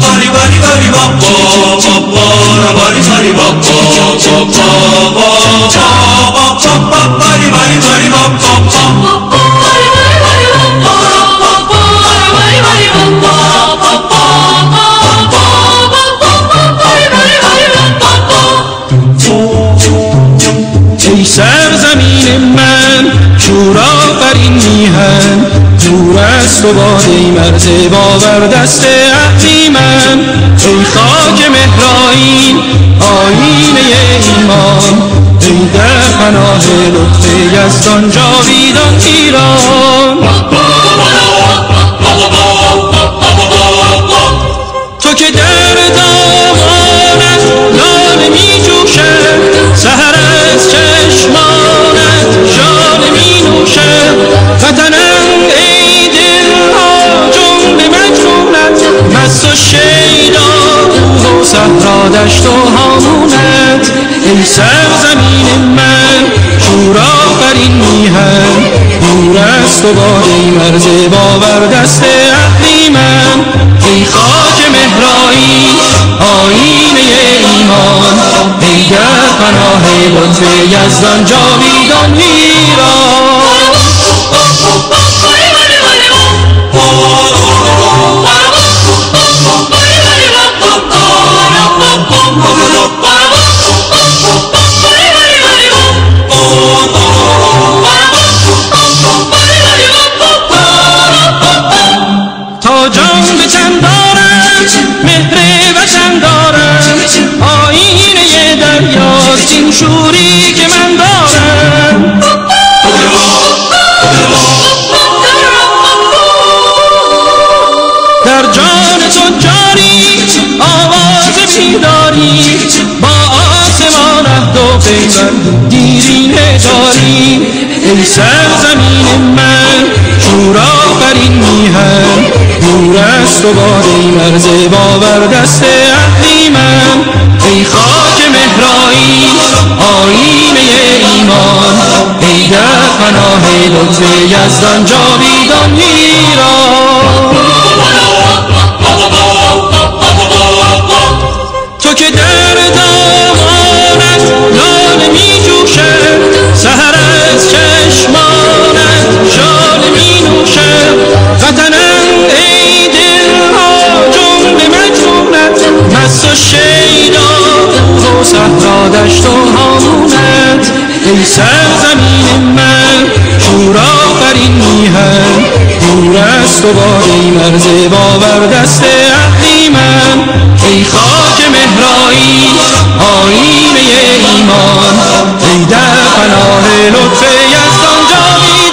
bari bari bari bop bop bop bari bari bop bop bop. دور است و باد ای مرز باور دست عهدی من ای خاک مهرائین آینه ایمان. ای در پناه لطف یزدان جاویدان ایران. تو که در دامانت لاله می جوشد سهر از چشمانت شال می نوشد. شیدا کوه و صحرا دشت و هامونت. ای سرزمین من شور آفرین میهن. دور است و باد ای مرز باور دست اهلی من. ای خاک مهرایی آینه ایمان. ای در پناه لطف یزدان جاویدان ایران. شوری که من دارم. در جان تو جاری آواز بیداری با آسمان عهد و پیوند دیرینه داری ای سرزمین من شورا فرین میهن. دور است و باره مرز باور دست اهلی من. ای خاک مهرایی آینه ایمان ای در پناه لطف یزدان جاویدان ایران. تو که در دامانت لال می جوشد سهر از چشمانت شال می نوشد وطنم ای دلها جمله مجنونت مست و و صحرا دشت و هامونت. ای سرزمین من شور آفرین میهن. دور است و باری مرز باور دست اهلی من. ای خاک مهرایی آینه ایمان. ای در پناه لطف یزدان جاویدان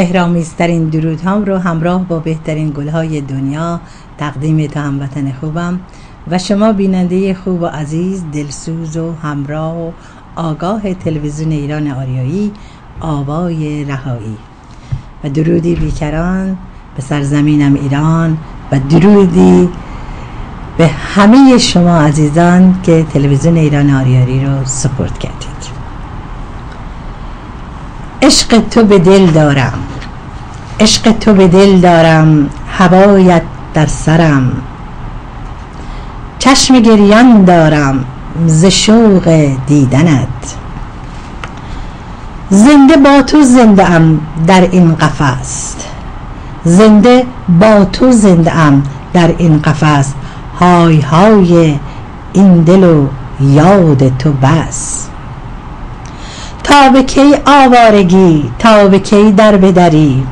مهرامیزترین درود هم رو همراه با بهترین گلهای دنیا تقدیم تو هموطن خوبم و شما بیننده خوب و عزیز دلسوز و همراه و آگاه تلویزیون ایران آریایی آوای رهایی. و درودی بیکران به سرزمینم ایران و درودی به همه شما عزیزان که تلویزیون ایران آریایی رو سپورت کردید. عشق تو به دل دارم. عشق تو به دل دارم هوایت در سرم. چشم گریان دارم ز شوق دیدنت. زنده با تو زنده ام در این قفس. زنده با تو زنده ام در این قفس. های های این دل و یاد تو بس. تا به کی آوارگی تا به کی در بدری.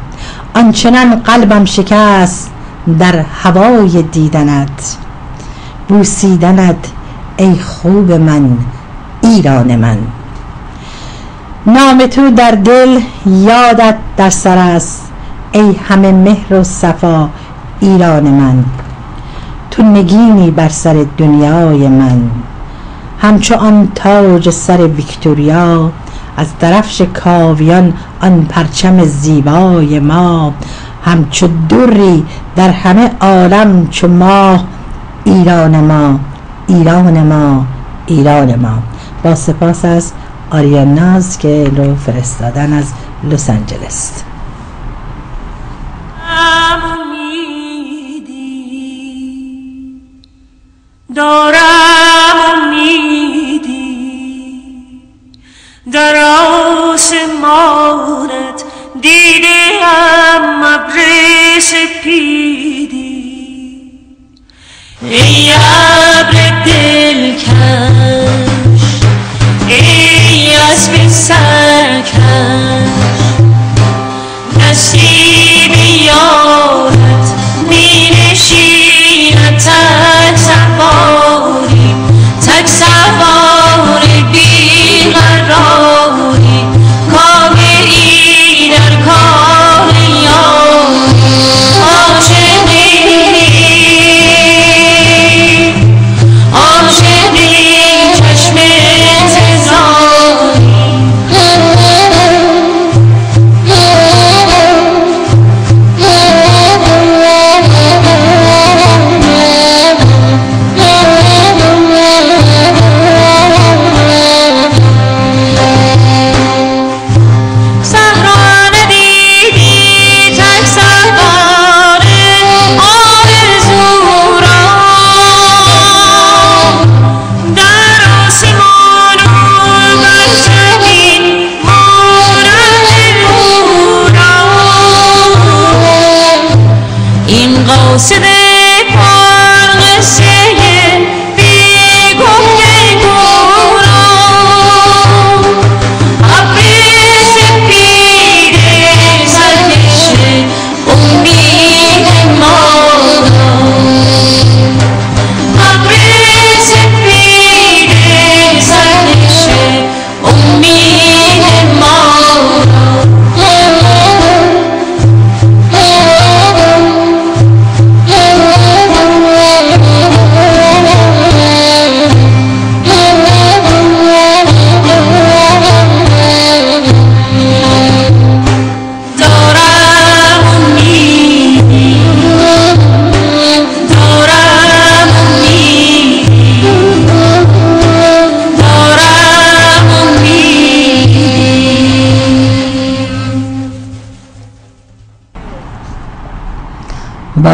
آنچنان قلبم شکست در هوای دیدنت. بوسیدنت ای خوب من ایران من. نام تو در دل یادت در سر است ای همه مهر و صفا ایران من. تو نگینی بر سر دنیای من. همچو آن تاج سر ویکتوریا از درفش کاویان آن پرچم زیبای ما. همچو دری در همه عالم چو ماه ایران ما ایران ما ایران ما. با سپاس از آریاناز که رو فرستادن از لس آنجلس. دارم. در آسمانت دیده هم ابر پیدی ای ابر دلکش ای از سرکش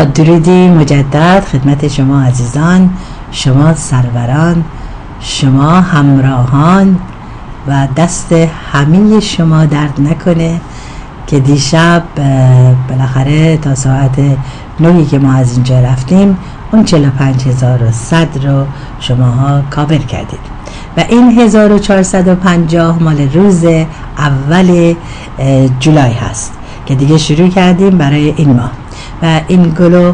درودی مجدد خدمت شما عزیزان شما سروران شما همراهان و دست همه شما درد نکنه که دیشب بالاخره تا ساعت نوی که ما از اینجا رفتیم اون 45100 رو شماها کابل کردید. و این 1450 مال روز اول جولای هست که دیگه شروع کردیم برای این ماه. و این گلو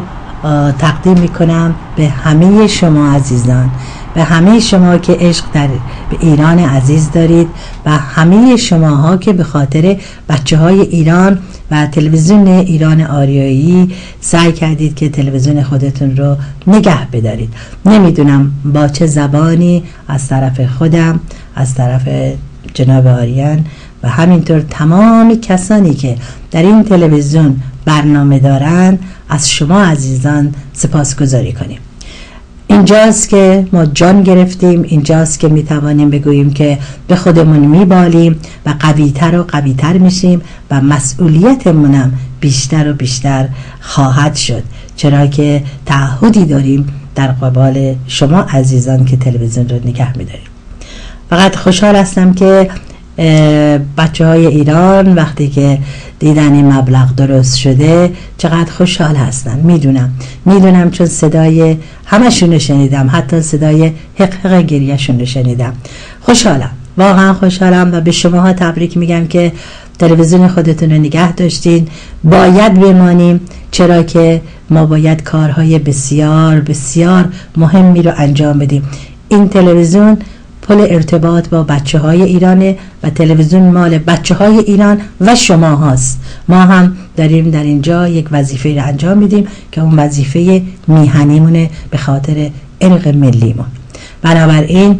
تقدیم می‌کنم به همه شما عزیزان. به همه شما که عشق در به ایران عزیز دارید و همه شماها که به خاطر بچه های ایران و تلویزیون ایران آریایی سعی کردید که تلویزیون خودتون رو نگه بدارید. نمی‌دونم با چه زبانی از طرف خودم از طرف جناب آریان و همینطور تمام کسانی که در این تلویزیون برنامه دارن از شما عزیزان سپاس گذاری کنیم. اینجاست که ما جان گرفتیم اینجاست که می توانیم بگوییم که به خودمون میبالیم و قویتر و قویتر میشیم و مسئولیتمونم بیشتر و بیشتر خواهد شد. چرا که تعهدی داریم در قبال شما عزیزان که تلویزیون رو نگه میداریم. فقط خوشحال هستم که بچه های ایران وقتی که دیدن این مبلغ درست شده چقدر خوشحال هستن. می‌دونم. می‌دونم چون صدای همشون شنیدم. حتی صدای حق حق گریهشون رو شنیدم. خوشحالم. واقعا خوشحالم و به شماها تبریک میگم که تلویزیون خودتون رو نگه داشتین. باید بمانیم چرا که ما باید کارهای بسیار بسیار مهمی رو انجام بدیم. این تلویزیون پل ارتباط با بچه های ایرانه و تلویزیون مال بچه های ایران و شما هاست. ما هم داریم در اینجا یک وظیفه رو انجام میدیم که اون وظیفه میهنیمونه به خاطر ارق ملیمون. بنابراین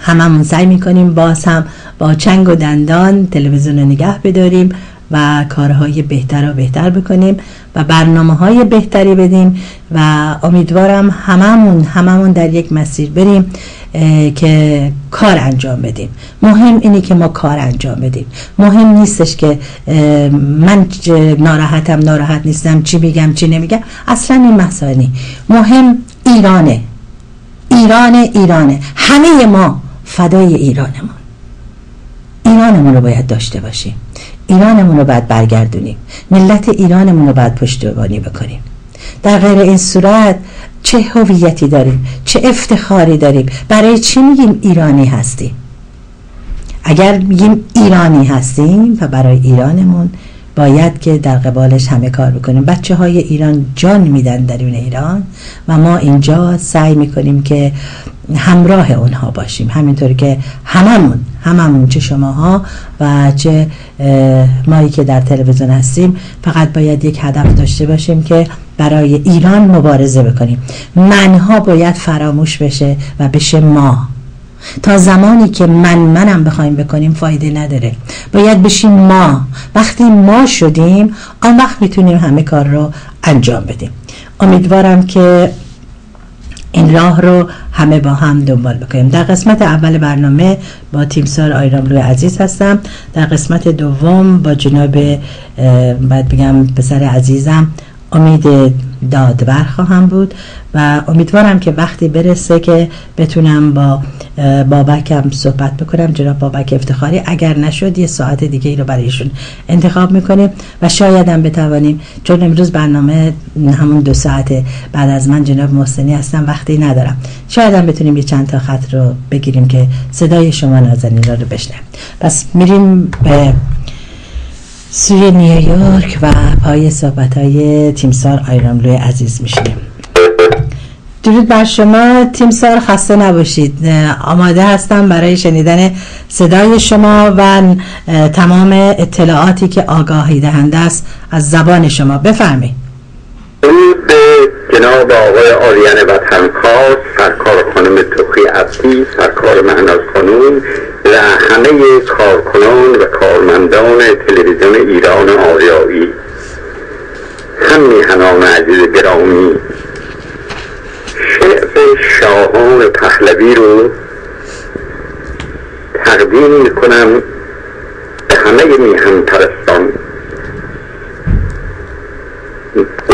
هممون سعی می‌کنیم باز هم با چنگ و دندان تلویزیون رو نگه بداریم و کارهای بهتر و بهتر بکنیم و برنامه های بهتری بدیم و امیدوارم هممون هممون در یک مسیر بریم که کار انجام بدیم. مهم اینه که ما کار انجام بدیم. مهم نیستش که من ناراحتم ناراحت نیستم چی میگم چی نمیگم. اصلا این مسائل مهم ایرانه. ایران ایرانه. همه ما فدای ایرانمون. ایرانمون رو باید داشته باشیم. ایرانمون رو باید برگردونیم. ملت ایرانمون رو باید پشتیبانی بکنیم. در غیر این صورت چه هویتی داریم؟ چه افتخاری داریم؟ برای چی میگیم ایرانی هستیم؟ اگر میگیم ایرانی هستیم و برای ایرانمون باید که در قبالش همه کار بکنیم. بچه های ایران جان میدن در این ایران و ما اینجا سعی می‌کنیم که همراه اونها باشیم. همینطور که هممون هممون چه شماها و چه مایی که در تلویزیون هستیم فقط باید یک هدف داشته باشیم که برای ایران مبارزه بکنیم. منها باید فراموش بشه و بشه ما. تا زمانی که من منم بخوایم بکنیم فایده نداره. باید بشیم ما. وقتی ما شدیم آن وقت می‌تونیم همه کار رو انجام بدیم. امیدوارم که این راه رو همه با هم دنبال بکنیم. در قسمت اول برنامه با تیمسار آیراملو عزیز هستم. در قسمت دوم با جناب باید بگم پسر عزیزم امید دادبر خواهم بود و امیدوارم که وقتی برسه که بتونم با بابکم صحبت بکنم جناب بابک افتخاری. اگر نشد یه ساعت دیگه ای رو برایشون انتخاب می‌کنیم و شاید هم بتوانیم چون امروز برنامه همون دو ساعت بعد از من جناب محسنی هستم وقتی ندارم. شاید هم بتونیم یه چند تا خط رو بگیریم که صدای شما نازنین رو بشنم پس میریم به سوی نیویورک و پای صحبت های تیمسار آیراملوی عزیز میشیم درود بر شما تیمسار خسته نباشید. آماده هستم برای شنیدن صدای شما و تمام اطلاعاتی که آگاهی دهنده است از زبان شما. بفرمایید. درود به جناب آقای آریان وطنخواست سرکار خانم توخی عبدی سرکار مهناز خانوم و همه کارکنان و کارمندان تلویزیون ایران آریایی. هم میهنان عزیز گرامی شعر شاهان پهلوی رو تقدیم می‌کنم به همه میهن پرستان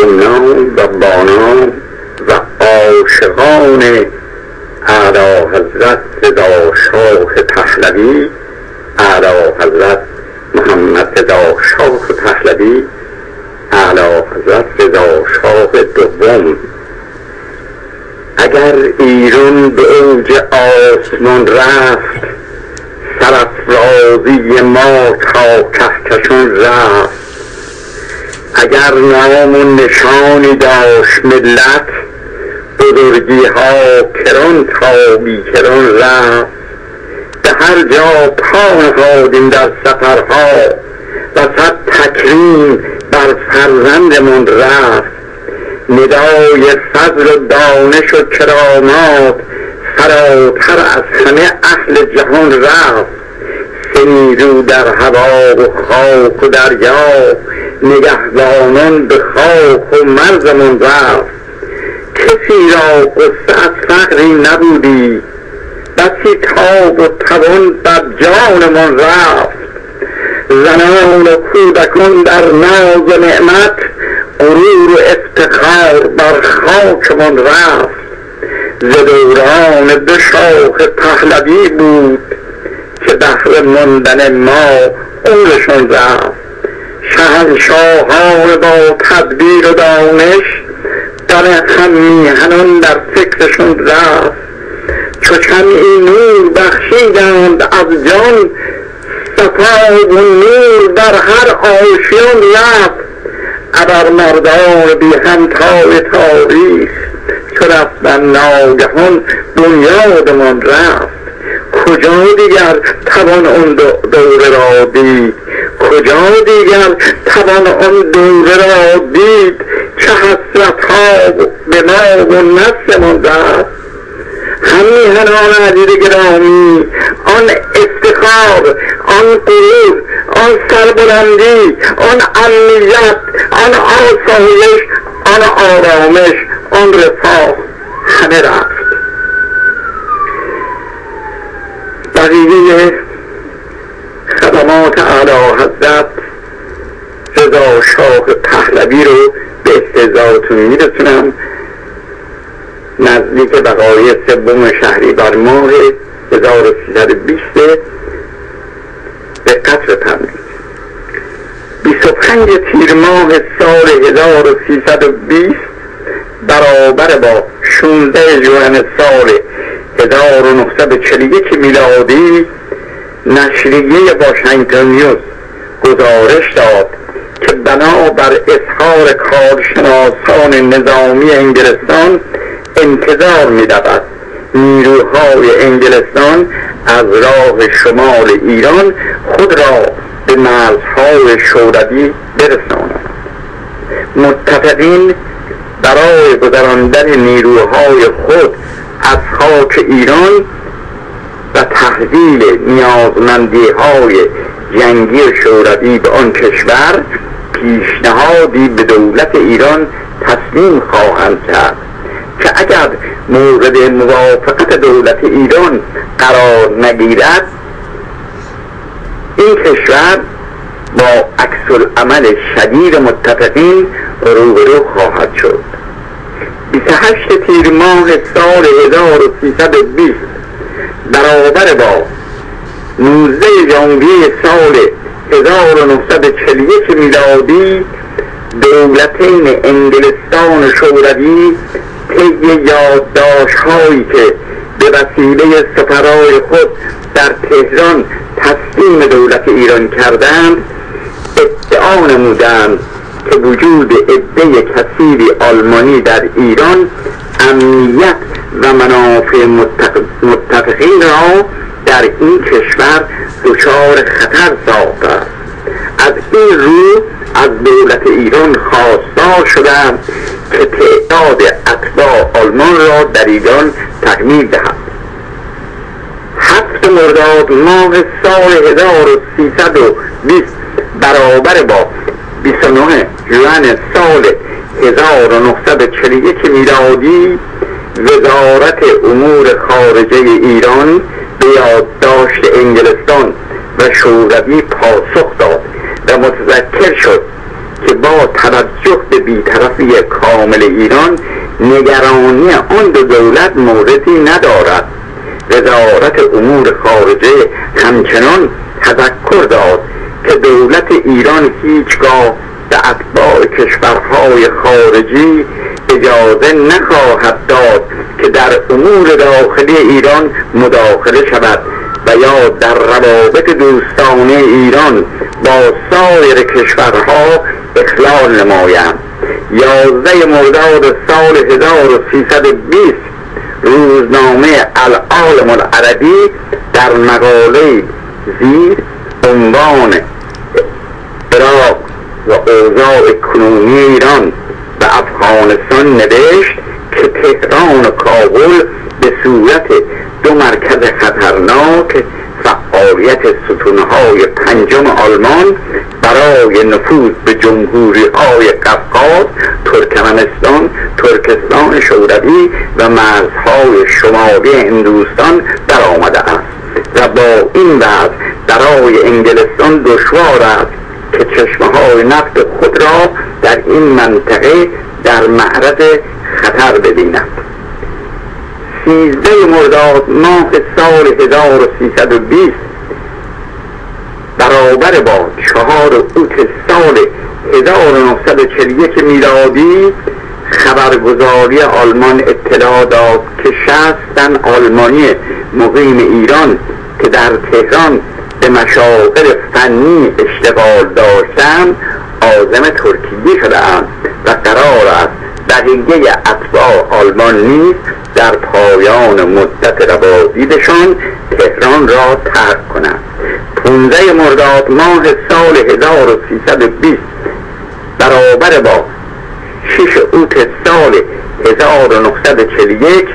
گمنام و بانام و عاشقان اعلی حضرت رضا شاه پهلوی اعلی حضرت محمد رضا شاه پهلوی اعلی حضرت رضا شاه دوم. اگر ایران به اوج آسمان رفت سرافرازی ما تا کهکشان رفت. اگر نام و نشانی داشت ملت بزرگی ها کران تا بی کران رفت. به هر جا پا نهادیم در سفرها و صد تکریم بر فرزندمون رفت. ندای فضل و دانش و کرامات فراتر از همه اهل جهان رفت. سنیرو در هوا و خاک و دریا نگهبانان به خاک و مرزمون رفت. کسی را قصه از فقری نبودی بسی تاب و توان بر جانمان رفت. زنان و کودکان در ناز نعمت غرور و افتخار بر خاکمان رفت. ز دوران دو شاخ پهلوی بود که بهر ماندن ما عمرشان رفت. شهنشاهان با تدبیر و دانش در هم میهنان در فکرشون رفت. چو این نور بخشیدند از جان صفا و نور در هر آشیان رفت. ابر مردان بی همتای تاریخ چو رفتن ناگهان بنیادمان رفت. کجا دیگر توان اون دوره را دید؟ کجا دیگر توان اون دوره را دید؟ چه حسرت ها به ما و نفسمان رفت هم میهنان عزیز گرامی آن افتخار آن غرور آن سربلندی آن امنیت آن آسایش آن آرامش آن رفاه. همه رفت. بقیه خدمات اعلی حضرت رضا شاه پهلوی رو به استعزاتون میرسونم. نزدیک بقای سوم شهری بر ماه 1320 به قطر فرمید 25 تیر ماه سال 1320 برابر با 16 جوان سال 1941 میلادی نشریه واشنگتن گزارش داد که بنا بر اظهار کارشناسان نظامی انگلستان انتظار می رود نیروهای انگلستان از راه شمال ایران خود را به مرزهای شوروی برساند متفقین برای گذراندن نیروهای خود از خاک ایران و تحویل نیازمندی های جنگی شوروی به آن کشور پیشنهادی به دولت ایران تصمیم خواهند کرد که اگر مورد موافقت دولت ایران قرار نگیرد این کشور با عکس عمل شدید متفقین روبرو خواهد شد. هشت تیر ماه سال 1320 برابر با 19 ژانویه سال 1941 میلادی دولتین انگلستان شوروی طی یادداشت هایی که به وسیله سفرای خود در تهران تسلیم دولت ایران کردند ادعا نمودند. وجود عده کثیری آلمانی در ایران امنیت و منافع متفقین را در این کشور دچار خطر ساخته است. از این رو از دولت ایران خواستار شدم که تعداد اتباع آلمان را در ایران تکمیل دهد. هفت مرداد ماه سال 1320 برابر با 29 جوان سال 1941 میلادی وزارت امور خارجه ایران به یادداشت انگلستان و شوروی پاسخ داد و متذکر شد که با توجه به بیطرفی کامل ایران نگرانی آن دو دولت موردی ندارد. وزارت امور خارجه همچنان تذکر داد که دولت ایران هیچگاه به اتباع کشورهای خارجی اجازه نخواهد داد که در امور داخلی ایران مداخله شود و یا در روابط دوستانه ایران با سایر کشورها اخلال نمایند. یازده مرداد سال 1320 روزنامه العالم العربی در مقاله زیر عنوان عراق و اوضاع کنونی ایران و افغانستان نوشت که تهران و کابل به صورت دو مرکز خطرناک فعالیت ستونهای پنجم آلمان برای نفوذ به جمهوری های قفقاز ترکمنستان ترکستان شوروی و مرزهای شمالی هندوستان برآمده است و با این وضع برای انگلستان دشوار است که چشمه های نفت خود را در این منطقه در معرض خطر ببیند. سیزده مرداد ماه سال 1320 برابر با چهار اوت سال 1941 میلادی خبرگزاری آلمان اطلاع داد که شست آلمانی مقیم ایران که در تهران به مشاغل فنی اشتغال داشتند آزم ترکیه شده و قرار است بقیه اتباع آلمان نیز در پایان مدت روادیدشان تهران را ترک کنند. 15 مرداد ماه سال 1320 برابر با 6 اوت سال 1941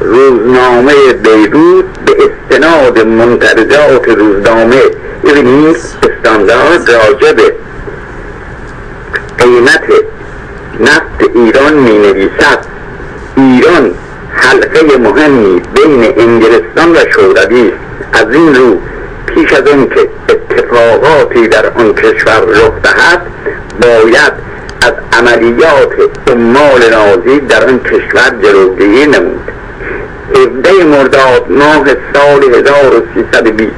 روزنامه بیروت به استناد منترجات روزنامه ایونینگز استاندارد راجب قیمت نفت ایران می نویسد ایران حلقه مهمی بین انگلستان و شوروی از این رو پیش از اون که اتفاقاتی در آن کشور رخ دهد باید از عملیات عمال نازی در آن کشور جلوگیری نمود. 17 مرداد ماه سال 1320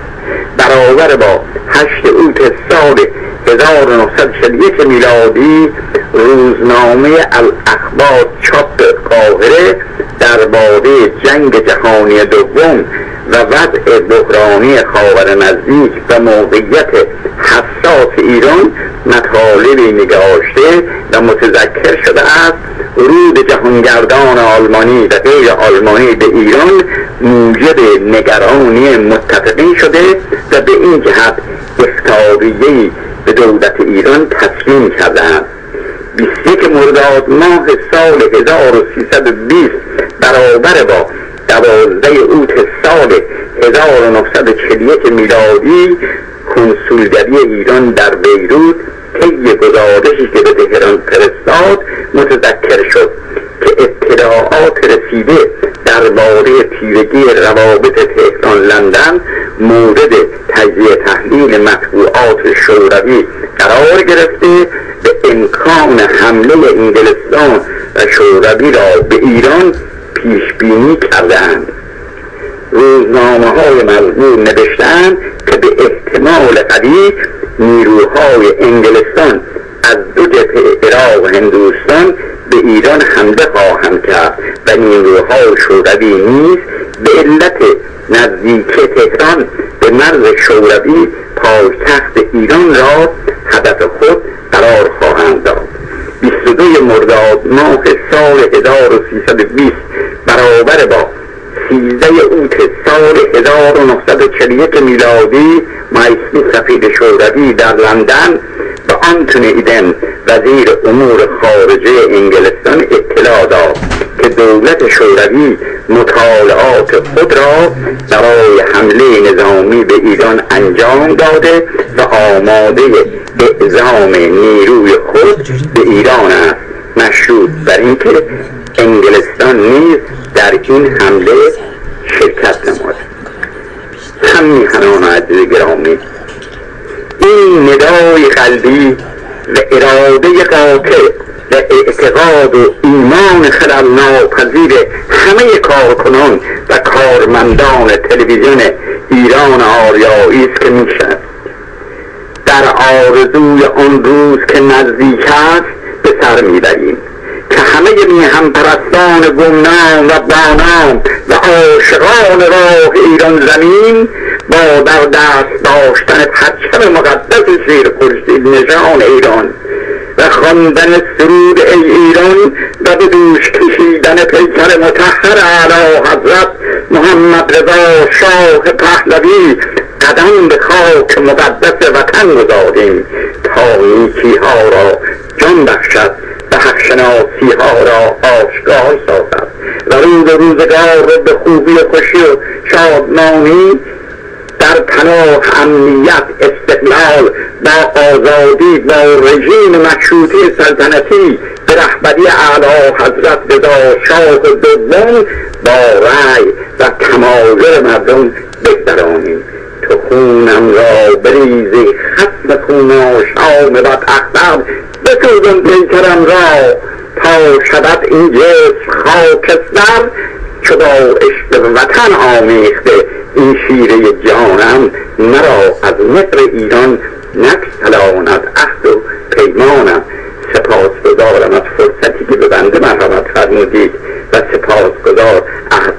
برابر با 8 اوت سال 1941 میلادی روزنامه الاخبار چاپ قاهره درباره جنگ جهانی دوم و وضع بحرانی خاور نزدیک و موقعیت حساس ایران مطالبی نگاشته و متذکر شده است. ورود جهانگردان آلمانی و غیر آلمانی به ایران موجب نگرانی متفقین شده و به این جهت اختاریهی به دولت ایران تسلیم کردند 21 مرداد ماه سال 1320 برابر با دوازده اوت سال 1941 میلادی کنسولگری ایران در بیروت طی گزارشی که به تهران فرستاد متذکر شد که اطلاعات رسیده درباره تیرگی روابط تهران لندن مورد تجزیه تحلیل مطبوعات شوروی قرار گرفته به امکان حمله انگلستان و شوروی را به ایران پیش بینی کردند روزنامه های مزبور نوشتند که به احتمال قوی نیروهای انگلستان از دو جبهه عراق و هندوستان به ایران حمله خواهند کرد و نیروهای شوروی نیز به علت نزدیک تهران به مرز شوروی پایتخت ایران را هدف خود قرار خواهند داد. 22 مرداد ماه سال 1320 برابر با 13 اوت سال 1941 میلادی مایسمی سفید شوروی در لندن به آنتونی ایدن وزیر امور خارجه انگلستان اطلاع داد که دولت شوروی مطالعات خود را برای حمله نظامی به ایران انجام داده و آماده اعزام نیروی خود به ایران است. مشروط بر اینکه انگلستان نیز در این حمله شرکت نمود. هم میهنان عزیز گرامی این ندای قلبی و اراده قاطع و اعتقاد و ایمان خلل ناپذیر همه کارکنان و کارمندان تلویزیون ایران آریایی است که می‌شد در آرزوی آن روز که نزدیک است به سر می‌بریم. همه میهم پرستان گمنام و بانام و عاشقان راه ایران زمین با در دست داشتن پرچم مقدس زیر خورشید نشان ایران و خواندن سرود ای ایران و به دوش کشیدن پیکر متحر اعلی حضرت محمد رضا شاه پهلوی قدم به خاک مقدس وطن گذاریم تا نیکی ها را جان بخشد. و حق شناسی ها را آشکار سازد و روز روزگار به خوبی و خوشی و شادمانی در پناه امنیت استقلال با آزادی با رژیم مشروطی سلطنتی به رهبری اعلی حضرت رضا شاه دوم با رأی و تمایل مردم بگذرانیم خونم را بریزی. ختم خون شام بد اختر بسوزم پیکرم را. تا شود این جسم خاکستر. چو با عشق وطن آمیخته این شیره جانم مرا از مصر ایران نکسلاند عهد و پیمانم. سپاس گذارم از فرصتی که به بنده مرحمت فرمودید. و سپاس گذار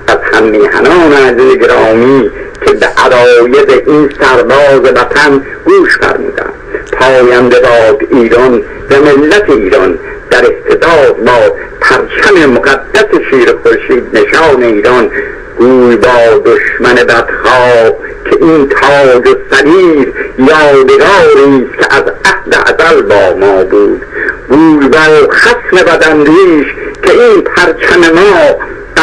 از هم میهنان عزیز گرامی که به عراید این سرباز وطن گوش فرمودم پاینده باد ایران و ملت ایران در احتضاب با پرچم مقدس شیر خورشید نشان ایران گوی با دشمن بدخواه که این تاج و سریر یادگاری که از عهد ازل با ما بود. گوی با خسم بداندیش که این پرچم ما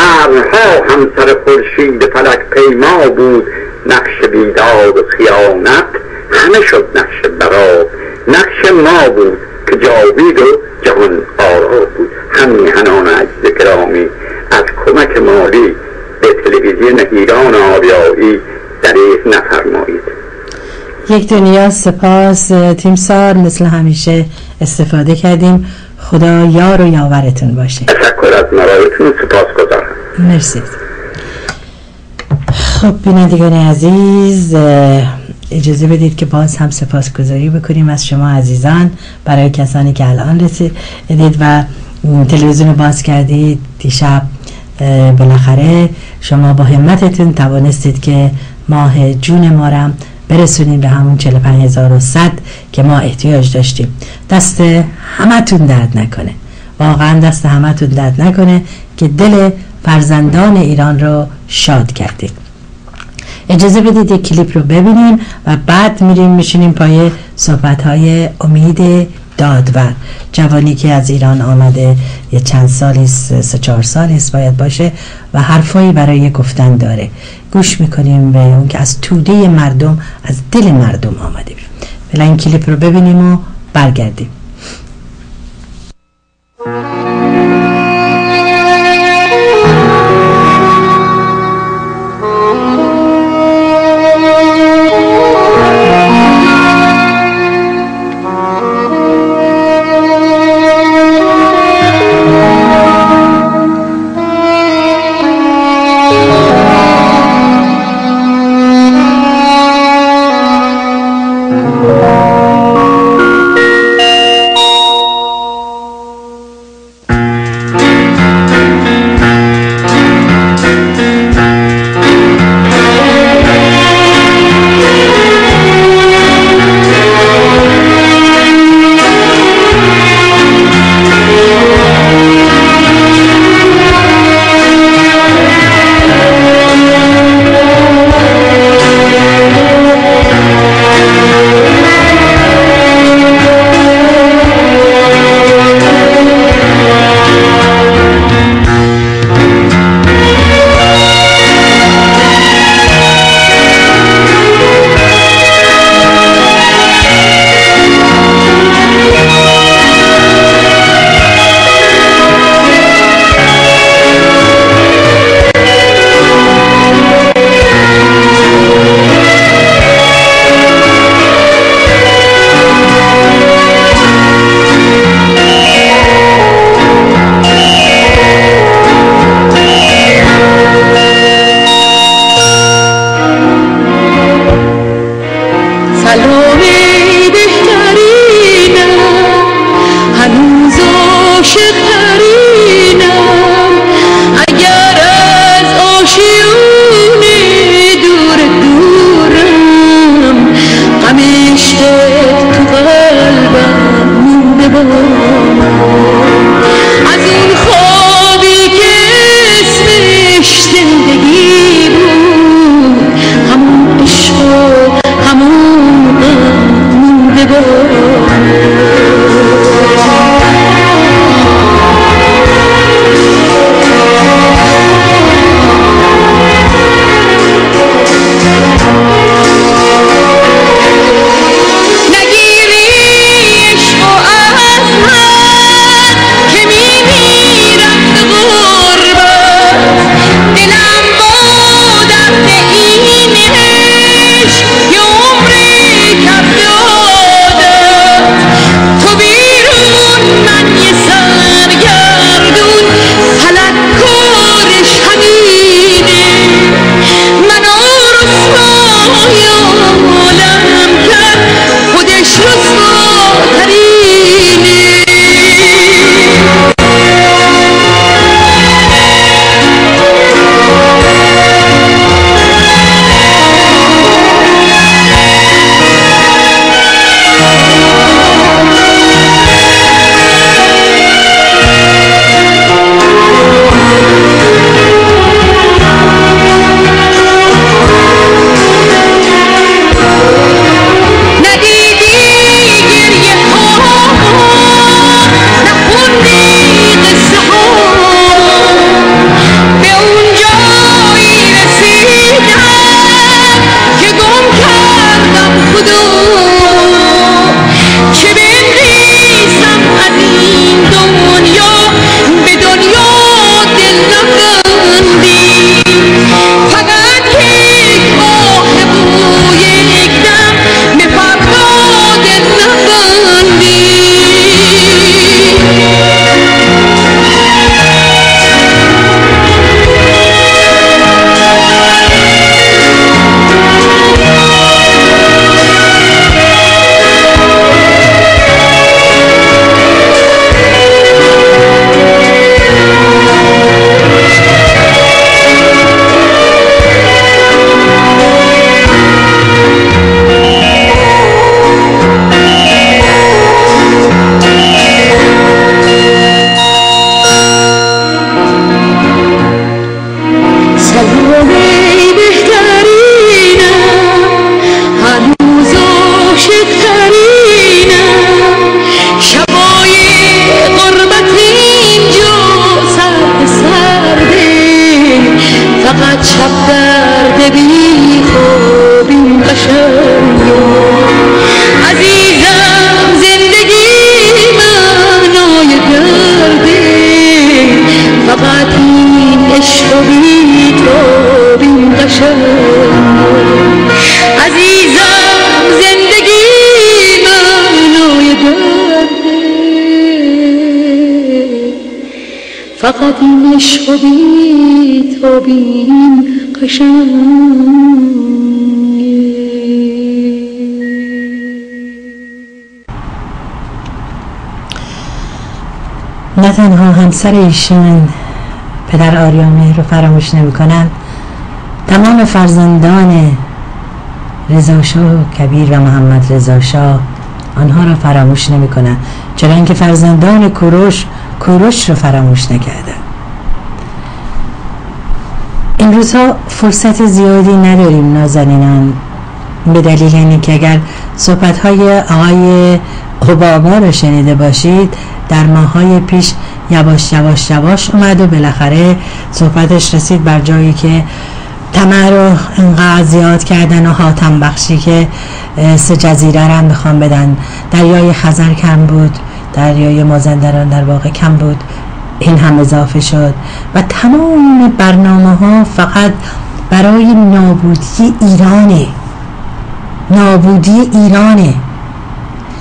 قرنها همسر خورشید فلک پیما بود نقش بیداد و خیانت همه شد نقش برا. نقش ما بود که جاوید و جهان آرا بود. هم میهنان عزیز گرامی از کمک مالی به تلویزیون ایران آریایی دریغ نفرمایید. یک دنیا سپاس تیمسار مثل همیشه استفاده کردیم. خدا یار و یاورتون باشه. تشکر از مرایتون سپاس مرسی. خب بینندگان عزیز اجازه بدید که باز هم سپاسگزاری بکنیم از شما عزیزان برای کسانی که الان رسیدید و تلویزیون باز کردید. دیشب بالاخره شما با همتتون توانستید که ماه جون ما را برسونید به همون 45100 که ما احتیاج داشتیم. دست همتون درد نکنه. واقعا دست همتون درد نکنه که دل فرزندان ایران رو شاد کردید اجازه بدید یک کلیپ رو ببینیم و بعد میریم میشینیم پای صحبت های امید دادور جوانی که از ایران آمده یه چند سالی سه چهار سالی باید باشه و حرفایی برای گفتن داره. گوش می‌کنیم به اون که از توده مردم از دل مردم آمده. بلا این کلیپ رو ببینیم و برگردیم. نه تنها همسر ایشون پدر آریامه رو فراموش نمی‌کنن تمام فرزندان رضاشاه کبیر و محمد رضاشاه آنها را فراموش نمی‌کنن چرا اینکه فرزندان کوروش کوروش رو فراموش نکردن این روزها فرصت زیادی نداریم نازنینان به دلیل که اگر صحبت های آقای اوباما رو شنیده باشید در ماهای پیش یواش یواش یواش اومد و بالاخره صحبتش رسید بر جایی که تمه رو انقدر زیاد کردن و حاتم بخشی که سه جزیره هم بخوام بدن. دریای خزر کم بود دریای مازندران در واقع کم بود. این هم اضافه شد. و تمام برنامه ها فقط برای نابودی ایرانه. نابودی ایرانه.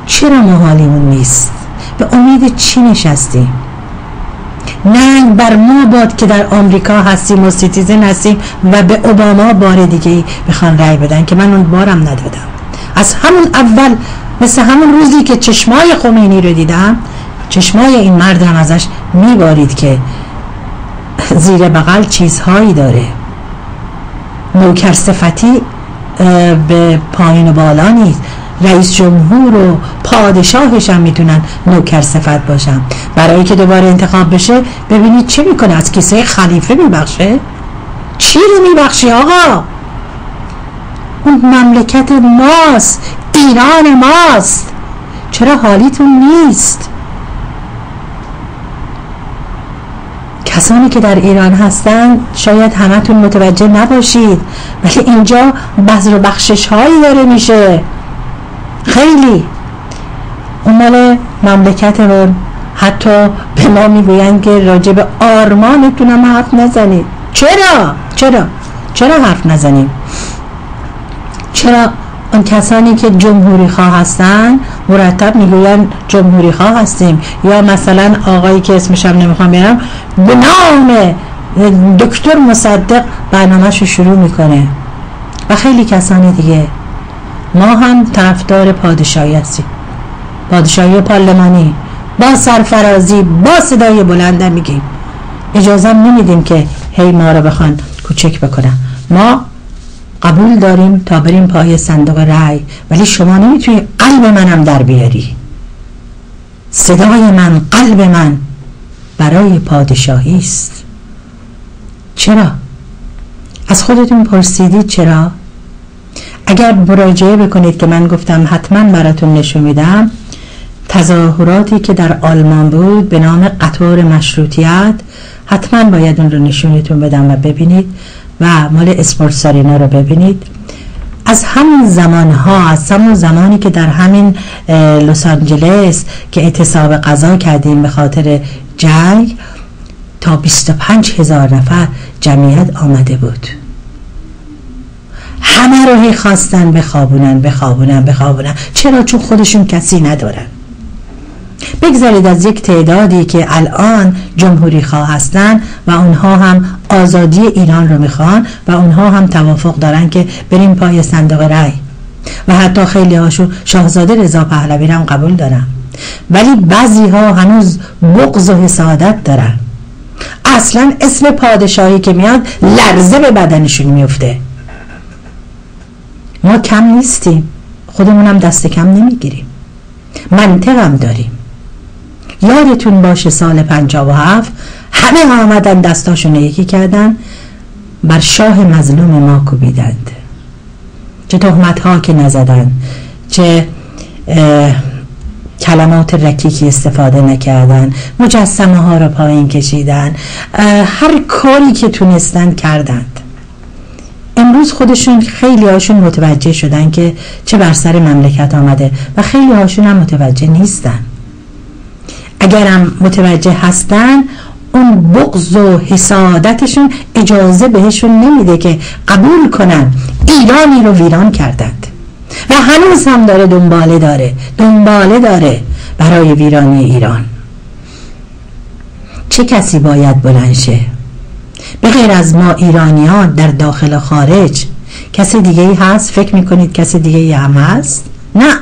چرا ما حالیمون نیست؟ به امید چی نشستیم؟ ننگ بر ما باد که در آمریکا هستیم و سیتیزن هستیم و به اوباما بار دیگه بخوان رأی بدن که من اون بارم ندادم. از همون اول مثل همون روزی که چشمای خمینی رو دیدم چشمای این مرد هم ازش میبارید که زیر بغل چیزهایی داره. نوکر صفتی به پایین و بالا نیست. رئیس جمهور و پادشاهش هم می‌تونن نوکر صفت باشن. برای که دوباره انتخاب بشه ببینید چه می‌کنه. از کیسه خلیفه میبخشه. چی رو میبخشی آقا؟ اون مملکت ماست. ایران ماست. چرا حالیتون نیست؟ کسانی که در ایران هستن شاید همتون متوجه نباشید ولی اینجا بذر و بخشش هایی داره میشه خیلی اون مال مملکتمون حتی به ما می‌گویند که راجع به آرمانتون هم حرف نزنید چرا؟ چرا؟ چرا حرف نزنیم؟ چرا اون کسانی که جمهوری خواه هستن مرتب می‌گوین جمهوری خواه هستیم. یا مثلا آقایی که اسمشم نمی‌خوام بیارم به نام دکتر مصدق برنامهش رو شروع می‌کنه. و خیلی کسانی دیگه. ما هم طرفدار پادشاهی هستیم. پادشاهی پارلمانی. با سرفرازی با صدای بلند میگیم. اجازه نمیدیم که هی ما رو بخوان کوچک بکنن. ما قبول داریم تا بریم پای صندوق رأی. ولی شما نمی‌تونی قلب منم در بیاری. صدای من قلب من برای پادشاهی است. چرا؟ از خودتون پرسیدید چرا؟ اگر مراجعه بکنید که من گفتم حتما براتون نشون میدم تظاهراتی که در آلمان بود به نام قطار مشروطیت حتما باید اون رو نشونتون بدم و ببینید و مال اسپورت رو ببینید. از همون زمان ها از همون زمانی که در همین لس آنجلس که اعتصاب قضا کردیم به خاطر جنگ تا 25 هزار نفر جمعیت آمده بود. همه رو هی خواستن بخوابونن بخوابونن بخوابونن. چرا؟ چون خودشون کسی ندارن. بگذارید از یک تعدادی که الان جمهوری خواه هستن و اونها هم آزادی ایران رو می‌خوان و اونها هم توافق دارن که بریم پای صندوق رأی. و حتی خیلی هاشون شاهزاده رضا پهلوی هم قبول دارن ولی بعضی ها هنوز بغض و حسادت دارن. اصلا اسم پادشاهی که میاد لرزه به بدنشون میفته. ما کم نیستیم. خودمونم دست کم نمی‌گیریم. منطقم داریم. یادتون باشه سال پنجاب و هفت همه آمدن دستاشون یکی کردن بر شاه مظلوم ما کوبیدند. چه تهمت ها که نزدن چه کلمات رکیکی استفاده نکردن مجسمه ها رو پایین کشیدن هر کاری که تونستن کردند. امروز خودشون خیلی هاشون متوجه شدن که چه بر سر مملکت آمده و خیلی هاشون هم متوجه نیستن. اگرم متوجه هستن اون بغض و حسادتشون اجازه بهشون نمیده که قبول کنن ایرانی رو ویران کردند. و هنوز هم داره دنباله داره دنباله داره برای ویرانی ایران. چه کسی باید بلنشه به غیر از ما ایرانیان در داخل و خارج کسی دیگه ای هست؟ فکر می‌کنید کسی دیگه ای هم هست؟ نه.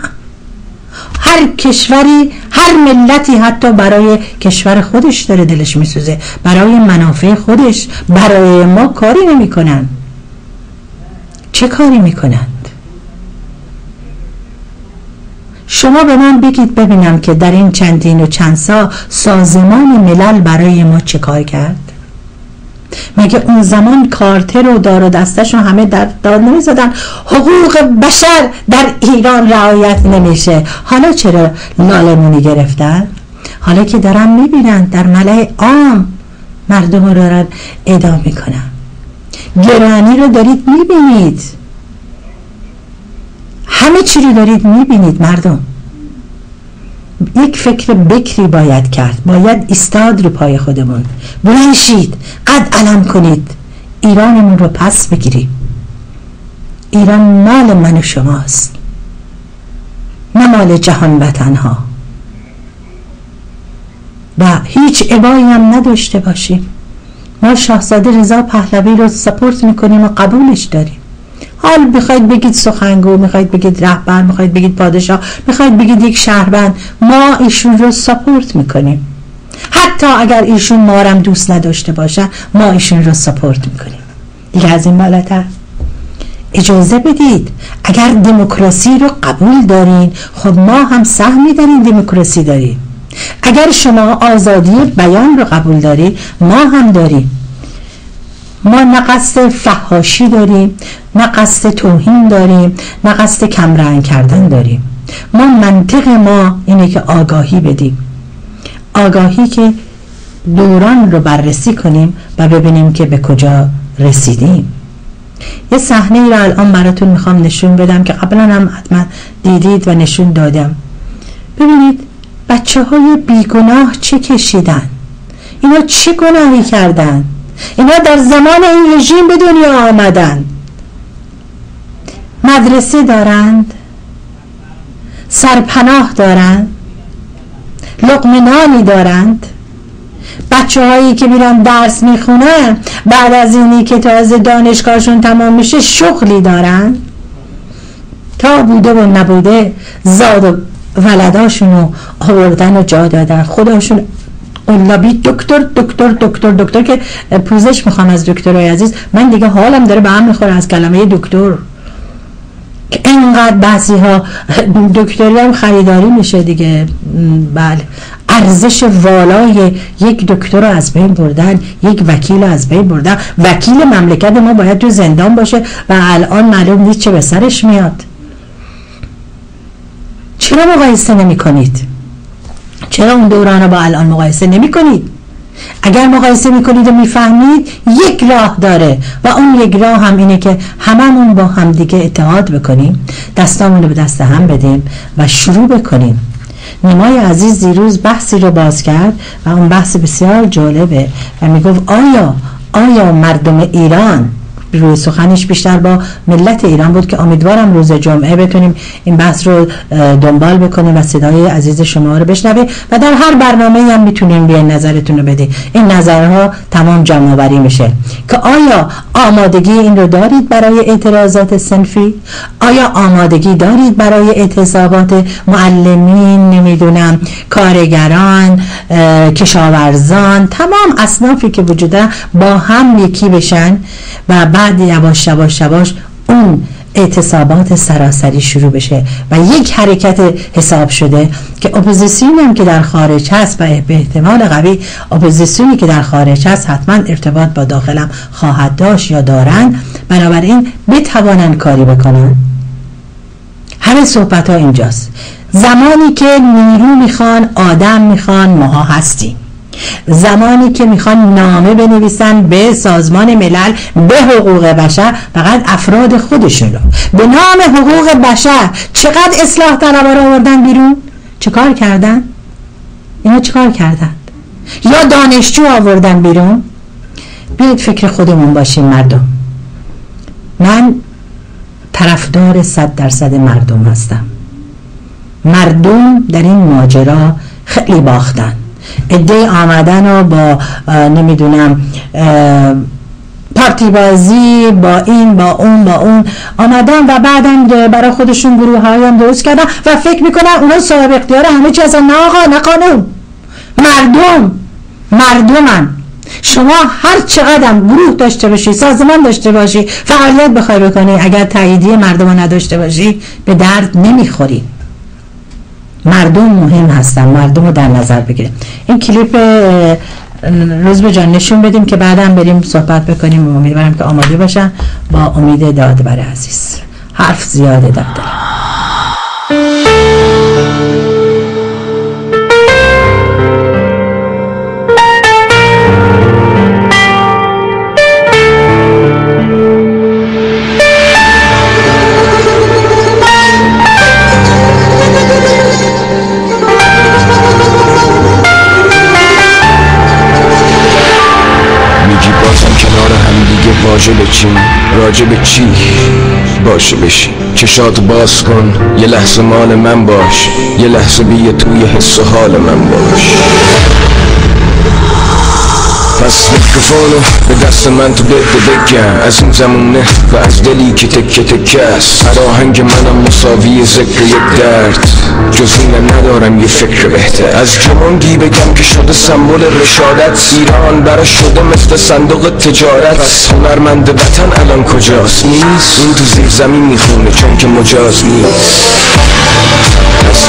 هر کشوری هر ملتی حتی برای کشور خودش داره دلش میسوزه. برای منافع خودش برای ما کاری نمی‌کنن. چه کاری می‌کنند؟ شما به من بگید ببینم که در این چندین و چند سا سازمان ملل برای ما چه کار کرد؟ مگه اون زمان کارتر و دار و دستش همه در دار نمی‌زدن حقوق بشر در ایران رعایت نمیشه. حالا چرا لالمونی گرفتن؟ حالا که دارن می‌بینن در ملع عام مردم رو دارن اعدام می‌کنن. گرانی رو دارید می‌بینید. همه چی رو دارید می‌بینید مردم. یک فکر بکری باید کرد. باید استاد رو پای خودمون. بلنشید. قد علم کنید. ایرانمون رو پس بگیریم. ایران مال من و شماست. نه مال جهان وطنها و هیچ عبایی هم نداشته باشیم. ما شاهزاده رضا پهلوی رو سپورت می‌کنیم و قبولش داریم. حال می‌خواید بگید سخنگو می‌خواید بگید رهبر می‌خواید بگید پادشاه می‌خواید بگید یک شهروند ما ایشون رو سپورت می‌کنیم. حتی اگر ایشون ما هم دوست نداشته باشه ما ایشون رو سپورت می‌کنیم. دیگه از این بالاتر. اجازه بدید اگر دموکراسی رو قبول دارین خب ما هم سهمی در دموکراسی داریم. اگر شما آزادی بیان رو قبول دارید ما هم داریم. ما نه قصد فحاشی داریم نه قصد توهین داریم نه قصد کمرنگ کردن داریم. ما منطق ما اینه که آگاهی بدیم. آگاهی که دوران رو بررسی کنیم و ببینیم که به کجا رسیدیم. یه صحنه ای رو الان براتون می‌خوام نشون بدم که قبلا هم حتما دیدید و نشون دادم. ببینید بچه های بیگناه چه کشیدن؟ اینا چه گناهی کردن؟ اینا در زمان این رژیم به دنیا آمدن. مدرسه دارند. سرپناه دارند. لقمنانی دارند. بچه هایی که میرن درس می‌خونن بعد از اینی که تازه دانشگاهشون تمام میشه شغلی دارن. تا بوده و نبوده زاد و ولداشون رو آوردن و جا دادن. خداشون قلابی دکتر دکتر دکتر دکتر که پوزش می‌خوام از دکترای عزیز. من دیگه حالم داره به هم می‌خوره از کلمه دکتر. که اینقدر بعضی ها دکتری هم خریداری میشه دیگه. بله. ارزش والای یک دکتر رو از بین بردن یک وکیل از بین بردن. وکیل مملکت ما باید تو زندان باشه و الان معلوم نیست چه به سرش میاد. چرا مقایسه نمی کنید چرا اون دوران رو با الان مقایسه نمی کنید اگر مقایسه می‌کنید و می‌فهمید یک راه داره و اون یک راه هم اینه که هممون با هم دیگه اتحاد بکنیم دستامون رو به دست هم بدیم و شروع بکنیم. نیمای عزیز دیروز بحثی رو باز کرد و اون بحث بسیار جالبه و می‌گفت آیا آیا مردم ایران روی سخنش بیشتر با ملت ایران بود که امیدوارم روز جمعه بتونیم این بحث رو دنبال بکنیم و صدای عزیز شما رو بشنویم و در هر برنامه هم می‌تونیم بیاین نظرتون رو بدید این نظرها تمام جمع آوری میشه. که آیا آمادگی این رو دارید برای اعتراضات سنفی؟ آیا آمادگی دارید برای اعتصابات معلمین نمی‌دونم. کارگران کشاورزان تمام اصنافی که وجوده با هم یکی بشن و بعد یواش یواش یواش اون اعتصابات سراسری شروع بشه و یک حرکت حساب شده که اپوزیسیون هم که در خارج هست و به احتمال قوی اپوزیسیونی که در خارج هست حتما ارتباط با داخلم خواهد داشت یا دارن. بنابراین بتوانند کاری بکنن. همه صحبت ها اینجاست. زمانی که نیرو می‌خوان آدم می‌خوان ماها هستیم. زمانی که می‌خوان نامه بنویسن به سازمان ملل به حقوق بشر فقط افراد خودشون رو به نام حقوق بشر چقدر اصلاح طلبا آوردن بیرون؟ چه کار کردن؟ اینا چه کار کردن؟ یا دانشجو آوردن بیرون؟ بیاید فکر خودمون باشیم مردم. من طرفدار صد درصد مردم هستم. مردم در این ماجرا خیلی باختن. عده آمدن و با نمی‌دونم پارتی بازی با این با اون با اون آمدن و بعدم برای خودشون گروه های هم درست کردن و فکر می‌کنن اونا صاحب اختیار همه چیز نه آقا نه قانون. مردم. مردمن. شما هر چقدر گروه داشته باشی سازمان داشته باشی فعالیت بخوای بکنی اگر تاییدیه مردم نداشته باشی به درد نمی‌خوری. مردم مهم هستن. مردم رو در نظر بگیریم. این کلیپ روز به جان نشون بدیم که بعدم بریم صحبت بکنیم. امیدوارم که آماده باشن. با امید داد برای عزیز. حرف زیاده در چی راجع به چی؟ باشه بشی چشات باز کن یه لحظه مال من باش. یه لحظه بیه توی حس و حال من باش. پس میکروفونو به دست من تو بده بگم از این زمونه و از دلی که تکه تکه است هر آهنگ منم مساوی ذکر یک درد جز ندارم یه فکر بهتر از جمانگی بگم که شده سمبل رشادت ایران برا شده مثل صندوق تجارت پس هنرمند وطن الان کجاست نیست این تو زیر زمین می‌خونه چون که مجاز نیست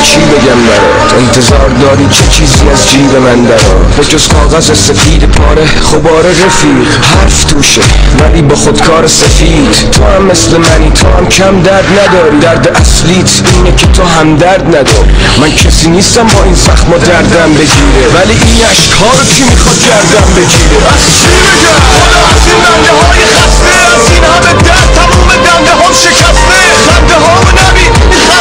چی بگم برات؟ انتظار داری چه چیزی از جیب من درات به جز کاغذ سفید پاره خبار رفیق حرف توشه ولی با خودکار سفید. تو هم مثل منی تو هم کم درد نداری. درد اصلیت اینه که تو هم درد نداری. من کسی نیستم با این زخم و دردم بگیره. ولی این اشکها رو کی می‌خواد گردم بگیره؟ از چی بگم از این های خسته از این همه درد تموم دنده هم شکسته. خنده ها و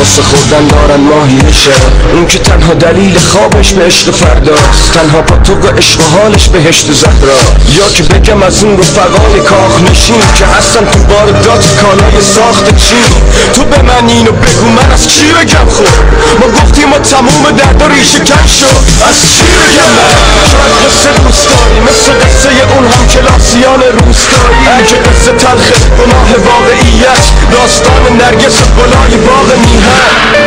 واسه خوردن دارن ماهی شهر اون که تنها دلیل خوابش به عشق فرداست تنها پاتوق عشق و حالش بهشت زهرا. یا که بگم از اون رفقای کاخ نشین که هستن تو باردات کالای ساخت چین. تو به من اینو بگو من از چی بگم خود ما گفتیم ما تموم درد و ریشه کن شد از چی بگم من؟ شاید قصه دوست داری مثل قصه اون هم کلاسیان روستایی. اگه قصه تلخه گناه واقعیت داستان نرگس و گلای باغ میهن.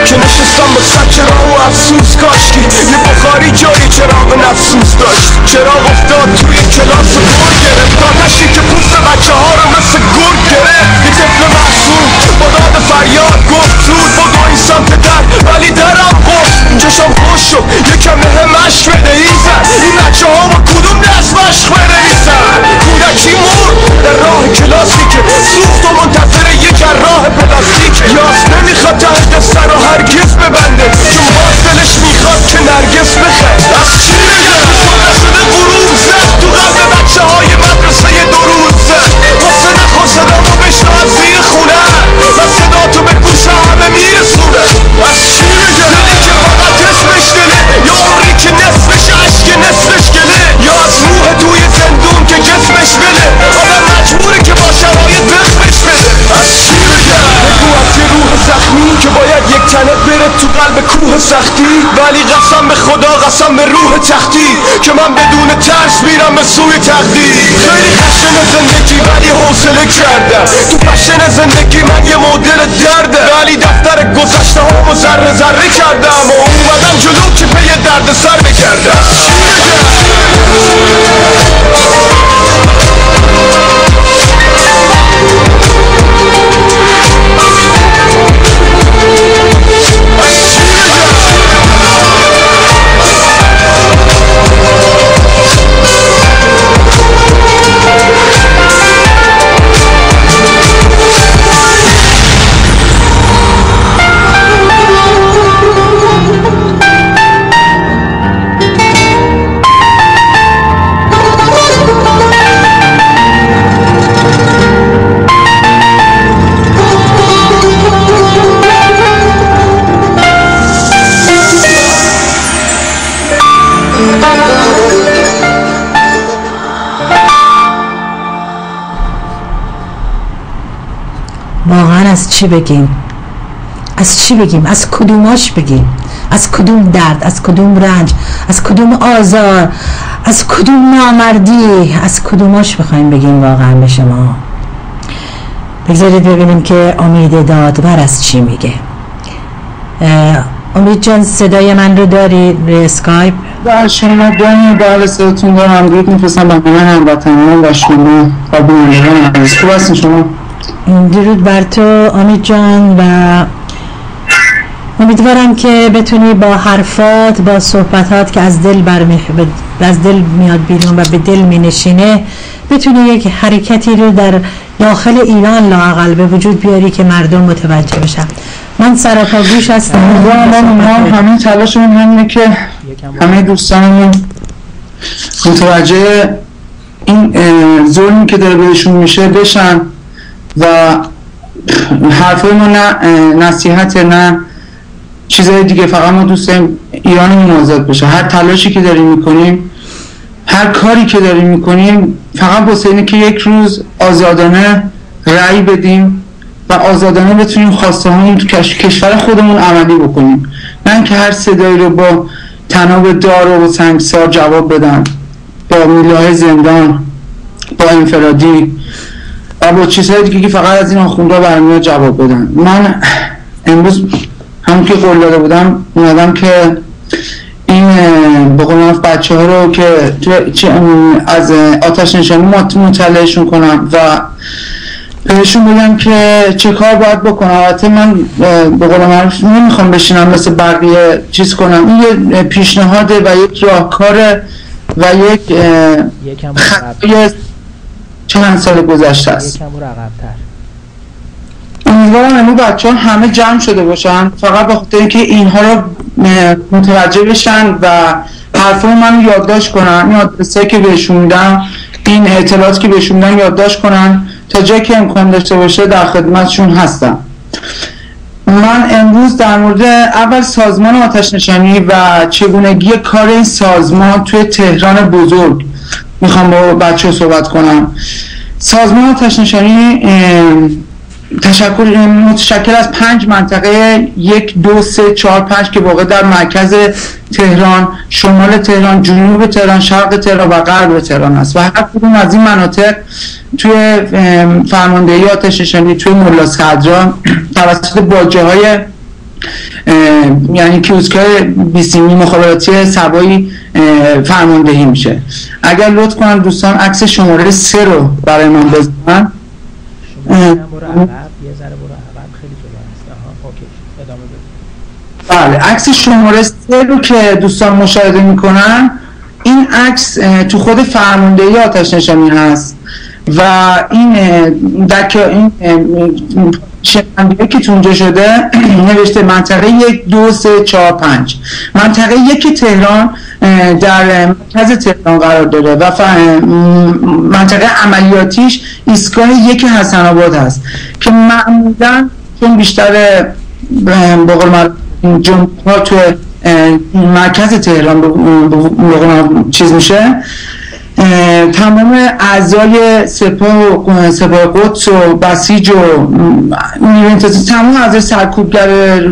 که نشستم با صد چراغ و افسوس کاشکی. یه بخاری جایی چراغ نفسوس داشت. چراغ افتاد توی کلاس و گرفت. آتشی که پوست بچه ها رو مثل گرگ گرفت. یه طفل محصول که با داد فریاد گفت زود بگو این سمت در ولی درم گفت. چشم خوش شد. یکم به هم عشق بده این این بچه ها با کدوم دست مشق بنویسن بچه مرد در راه کلاسیکه. سوخت و منتظر یک راه پلاستیکه. یاس نمی‌خواد ته سر و هرگز ببنده. چون باز دلش می‌خواد که نرگس بخند از چی میگه؟ شده غروب زد. تو قلب بچه های مدرسه دروز زد. حسن خسدم و بشنازی نمی وقتی ولی قسم به خدا قسم به روح تختی که من بدون ترس میرم به سوی تقدیر خیلی خشن زندگی ولی حوصله کردم تو پشن زندگی من یه مدل درده. ولی دفتر گذشته ها ذره ذره کردم و اومدم جلو که پی درد سر بگردم چی بگیم؟ از چی بگیم؟ از کدوماش بگیم؟ از کدوم درد؟ از کدوم رنج؟ از کدوم آزار؟ از کدوم نامردی؟ از کدوماش بخوایم بگیم واقعا به شما. بگذارید ببینیم که امید دادور از چی میگه. امید جان صدای من رو داری روی اسکایپ؟ در شما دانی بله صداتون دارم درود میفرستم به همه هموطنان و شما و بینندگان عزیز. خوب هستین شما؟ درود بر تو امید جان و امیدوارم که بتونی با حرفات با صحبتات که از دل برمی از دل میاد بیرون و به دل می نشینه بتونی یک حرکتی رو در داخل ایران لاقل به وجود بیاری که مردم متوجه بشن. من سراپا گوش هستم ما همین تلاشمون همینه که همه دوستانمون متوجه این ظلمی که داره بهشون میشه بشن. و حرفای ما نه نصیحت نه چیزای دیگه. فقط ما دوست داریم ایرانمون آزاد بشه. هر تلاشی که داریم می‌کنیم هر کاری که داریم می‌کنیم فقط واسه اینه که یک روز آزادانه رأی بدیم و آزادانه بتونیم خواسته همون تو کش- کشور خودمون عملی بکنیم. نه اینکه هر صدایی رو با تناب دار و سنگسار جواب بدن. با میلاه زندان با انفرادی. و با چیزهای دیگه که فقط از این آخونده برمیاد جواب بدن. من امروز همون که قول داده بودم اومدم که این به قول بچه ها رو که از آتش نشانی مط- مطلعشون کنم و بهشون بگم که چه کار باید بکنم. البته من به قول معروف نمی‌خوام بشینم مثل بقیه چیز کنم. این یه پیشنهاده و یک راهکاره و یک خطای چند سال گذشته است؟ امیدوارم امروز بچه ها همه جمع شده باشن. فقط به خاطر اینکه اینها رو متوجه بشن و حرفای من یادداشت کنن این آدرسه که بهشون میدم این اطلاعاتی که بهشون میدم یادداشت کنن. تا جایی که امکان داشته باشه در خدمتشون هستم. من امروز در مورد اول سازمان آتش نشانی و چگونگی کار این سازمان توی تهران بزرگ می‌خوام با بچه صحبت کنم. سازمان آتش نشانی اه، تشکر متشکل از پنج منطقه یک دو سه چهار پنج که واقع در مرکز تهران شمال تهران جنوب تهران شرق تهران و غرب تهران است. و هر کدوم از این مناطق توی فرماندهی آتش نشانی توی ملا صدرا توسط باجه های یعنی کیوسک های بیسیمی مخابراتی سبایی فرماندهی میشه. اگر لطف کنن دوستان عکس شماره سه رو برای من بزنن. بله عکس شماره سه رو که دوستان مشاهده می‌کنن این عکس تو خود فرماندهی آتش نشانی هست و این اه، دک این شنبندی که تو اونجا شده نوشته منطقه یک دو سه چهار پنج. منطقه یک تهران در مرکز تهران قرار داره و منطقه عملیاتیش ایستگاه یک حسن آباد هست که معمولا چون بیشتر به قول تو مرکز تهران چیز میشه تمام اعضای سپاه و سپاه قدس و بسیج و تمام اعضای سرکوبگر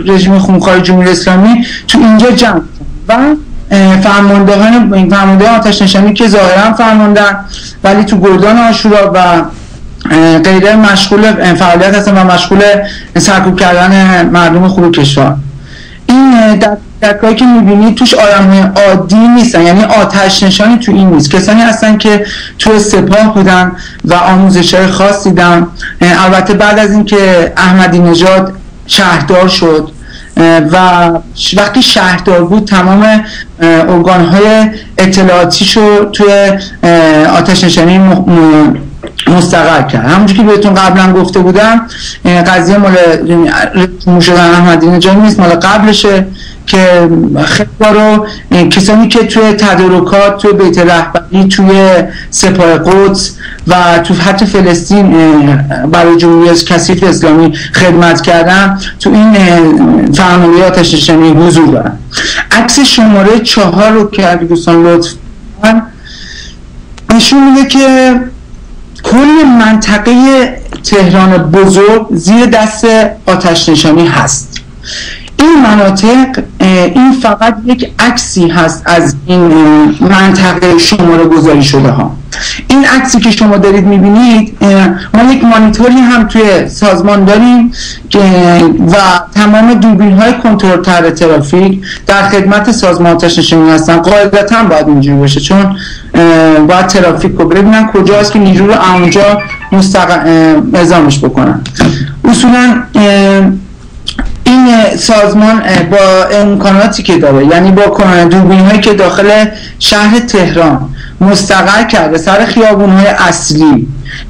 رژیم خونخوار جمهوری اسلامی تو اینجا جمع. و فرماندهان فرمانده آتش نشانی که ظاهرا فرماندن ولی تو گردان آشورا و غیره مشغول فعالیت هستن و مشغول سرکوب کردن مردم خوب کشور این در دکایی که می‌بینید توش آدم عادی نیستن. یعنی آتش نشانی تو این نیست. کسانی هستن که تو سپاه بودن و آموزش های خاص دیدن. البته بعد از اینکه احمدی نژاد شهردار شد و وقتی شهردار بود تمام ارگان های اطلاعاتی شو توی آتش نشانی مستقر کرد. همونجور که بهتون قبلا گفته بودم قضیه مال رسمی شدن احمدی نژاد نیست مال قبلشه که خیلی رو کسانی که توی تدارکات توی بیت رهبری توی سپاه قدس و تو حتی فلسطین برای جمهوری کثیف اسلامی خدمت کردن تو این فرمانده آتش حضور دارن. عکس شماره چهار رو که دوستان لطف نشون میده که کل منطقه تهران بزرگ زیر دست آتش نشانی هست. این مناطق این فقط یک عکسی هست از این منطقه شماره گذاری شده ها. این عکسی که شما دارید می‌بینید ما یک مانیتوری هم توی سازمان داریم که و تمام دوربین های کنترل تر ترافیک در خدمت سازمان آتش نشانی هستن. قاعدتا باید اینجوری باشه چون باید ترافیک رو ببینن کجاست که نیرو رو اونجا مستق... اه، اعزامش بکنن. اصولا این سازمان با امکاناتی که داره یعنی با دوربین هایی که داخل شهر تهران مستقر کرده سر خیابون های اصلی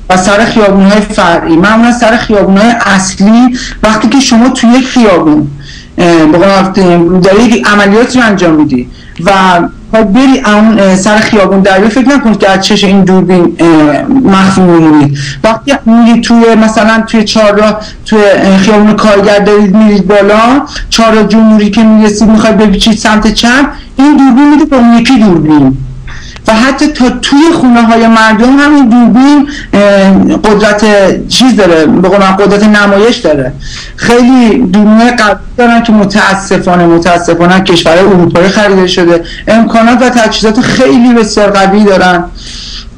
و سر خیابون های فرعی. معمولا سر خیابون های اصلی وقتی که شما توی یک خیابون داری عملیات رو انجام میدی. و باید بری اون سر خیابون در فکر نکنید که از چش این دوربین مخفی میمونید وقتی میرید توی مثلا توی چهارراه توی خیابون کارگر دارید میرید بالا چهارراه جمهوری که می‌رسید می‌خواید بپیچید سمت چپ این دوربین میده به اون یکی دوربین. و حتی تا توی خونه های مردم هم این دوربین قدرت چیز داره به قدرت نمایش داره. خیلی دوربین قوی دارن که متاسفانه متاسفانه کشور اروپایی خریده شده. امکانات و تجهیزات خیلی بسیار قوی دارن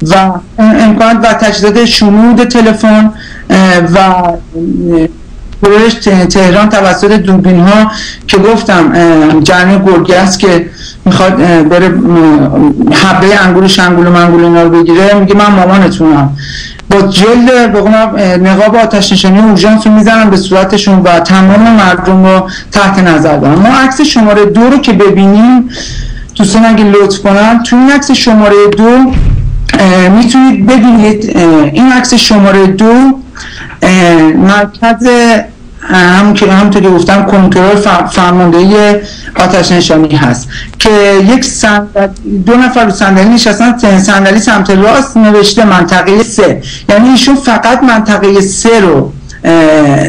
و امکانات و تجهیزات شنود تلفن و ته- تهران توسط دوربین ها که گفتم جریان گرگه که می‌خواد بره حبه انگور شنگول و منگول اینا رو بگیره. میگه من مامانتونم. با جلد به نقاب آتش نشانی اورژانس رو می‌زنن به صورتشون و تمام مردم رو تحت نظر دارن ما عکس شماره دو رو که ببینیم دوستان اگه لطف کنن تو این عکس شماره دو می‌تونید ببینید این عکس شماره دو مرکز همون که همونطور که گفتم کنترل فرماندهی آتش نشانی هست. که یک صندلی دو نفر رو صندلی نشستن صندلی سمت راست نوشته منطقه سه. یعنی ایشون فقط منطقه سه رو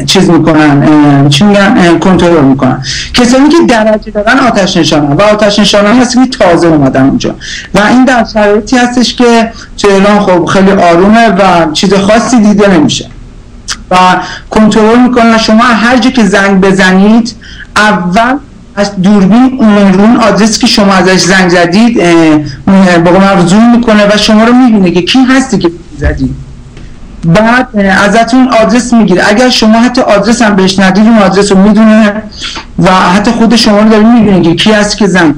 چیز می‌کنن چی میگن؟ کنترل می‌کنن. کسانی که درجه دارن آتش نشانه. و آتش نشانه هست که تازه اومدن اونجا. و این در شرایطی هستش که تهران خب خیلی آرومه و چیز خاصی دیده نمیشه. و کنترل می‌کنن شما هر جا که زنگ بزنید اول از دوربین اون رو اون آدرسی که شما ازش زنگ زدید با قول زوم می‌کنه و شما رو می‌بینه که کی هستی که زدید. بعد ازتون آدرس می‌گیره. اگر شما حتی آدرس هم بهش ندید اون آدرس رو می‌دونه و حتی خود شما رو داره می‌بینه که کی هست که زنگ.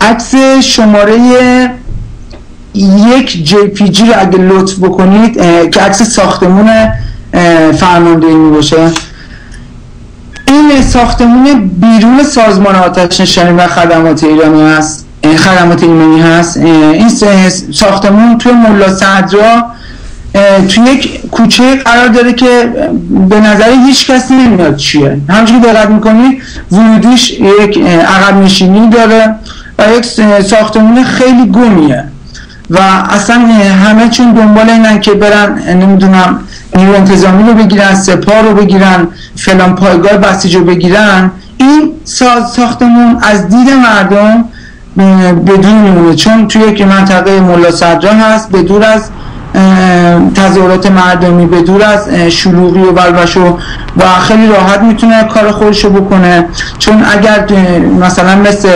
عکس شماره یک جی پی جی رو اگه لطف بکنید که عکس ساختمون فرماندهی می باشه. این ساختمون بیرون سازمان آتش نشانی و خدمات ایرانی هست خدمات ایمنی هست. این ساختمون توی ملا صدرا توی یک کوچه قرار داره که به نظر هیچ کسی نمیاد چیه. همچنین دقت می‌کنید ورودیش یک عقب نشینی داره و یک ساختمون خیلی گمیه. و اصلا همه چون دنبال اینن که برن نمی‌دونم نیرو انتظامی رو بگیرن سپاه رو بگیرن فلان پایگاه بسیج رو بگیرن این ساختمون از دید مردم بدون میمونه چون توی یک منطقه ملا صدرا هست به دور از تظاهرات مردمی به دور از شلوغی و بلبشو و خیلی راحت می‌تونه کار خودشو بکنه. چون اگر مثلا مثل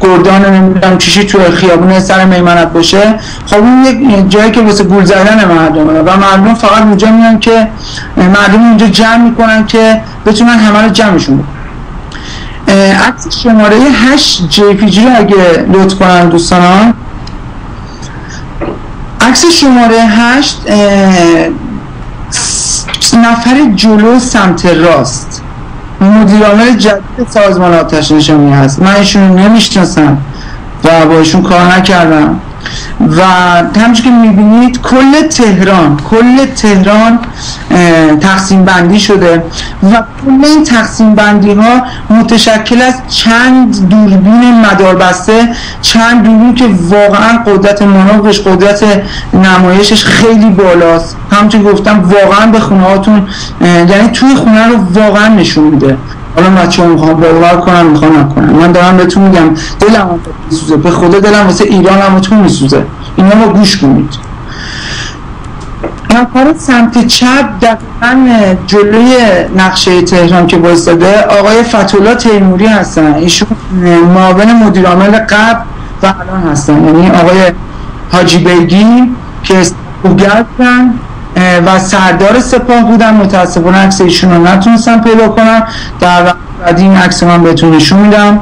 گردان نمی‌دونم چیشی توی خیابون سر میمنت باشه خب اون یک جایی که واسه گول زدن مردمه و مردم فقط اونجا میان که مردم اونجا جمع می‌کنن که بتونن همه رو جمعشون بکنن. عکس شماره 8 JPG رو اگه لطف کنن دوستان عکس شماره 8 نفر جلو سمت راست. مدیرعامل جدید سازمان آتش نشانی هست. من ایشون نمی‌شناسم و با ایشون کار نکردم. و همچون که می‌بینید کل تهران کل تهران تقسیم بندی شده و کل این تقسیم بندی ها متشکل از چند دوربین مداربسته چند دوربین که واقعا قدرت مناقش قدرت نمایشش خیلی بالاست. همچون گفتم واقعا به خونه هاتون یعنی توی خونه رو واقعا نشون میده. حالا بچه ها می‌خوام باور کنم می‌خوام نکنم من دارم بهتون میگم دلم میسوزه. به خدا دلم واسه ایران هم تو میسوزه. اینا رو گوش کنید. نفر سمت چپ دقیقا جلوی نقشه تهران که بایستاده آقای فتولا تیموری هستن. ایشون معاون مدیر عامل قبل و الان هستن. یعنی آقای حاجی بیگی که گردن و سردار سپاه بودن. متاسفانه عکس ایشون رو نتونستم پیدا کنم. در بعد این عکس من بهتون نشون میدم.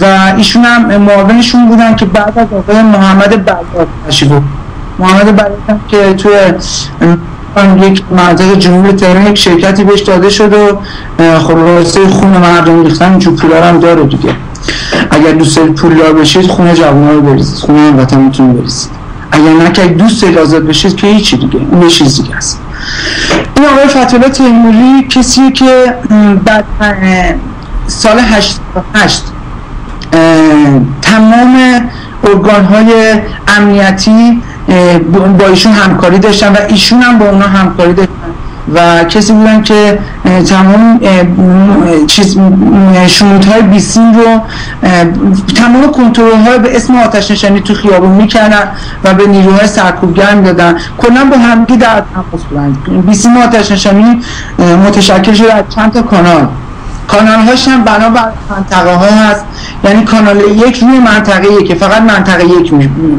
و ایشون هم معاونشون بودن که بعد از آقای محمد بردار بود محمد بردار که توی یک منطقه جنوب تهران یک شرکتی بهش داده شد و خلاصه خون مردم ریختن. این پولا هم داره دیگه. اگر دوست پولدار بشید خونه جوان رو بریزید. خونه وطنتون بریزید. اگر نه دوست آزاد بشید که هیچی دیگه اون یه چیز دیگه است. این آقای فتولا تیموری کسی که بعد سال 88 تمام ارگان های امنیتی با ایشون همکاری داشتن و ایشون هم با اونا همکاری داشتن. و کسی بودن که تمام چیز های بیسین رو تمام کنترل های به اسم آتش نشانی تو خیابون می‌کردن و به نیروهای سرکوبگر می‌دادن کلا با همگی در تماس بودن. بیسیم آتش نشانی متشکل شده از چند تا کانال. کانال هاش هم بنابر منطقه ها هست. یعنی کانال یک روی منطقه که فقط منطقه یک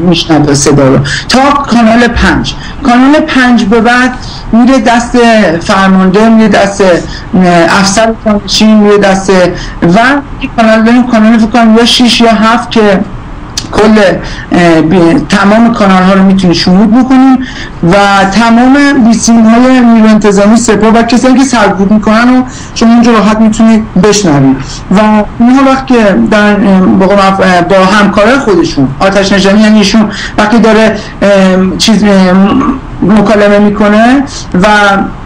میشنده صدا رو. تا کانال پنج. کانال پنج به بعد میره دست فرمانده میره دست افسر کانشین میره دست و کانال داریم کانال فکر یا 6 یا هفت که کل تمام کانال ها رو می‌تونی شمود بکنیم و تمام بیسیم های نیرو انتظامی سپاه و کسایی که سرکوب می‌کنن و شما اونجا راحت می‌تونید بشنوید و اینها وقت که در با همکارای خودشون آتش نشانی یعنی ایشون وقتی داره چیز مکالمه می‌کنه و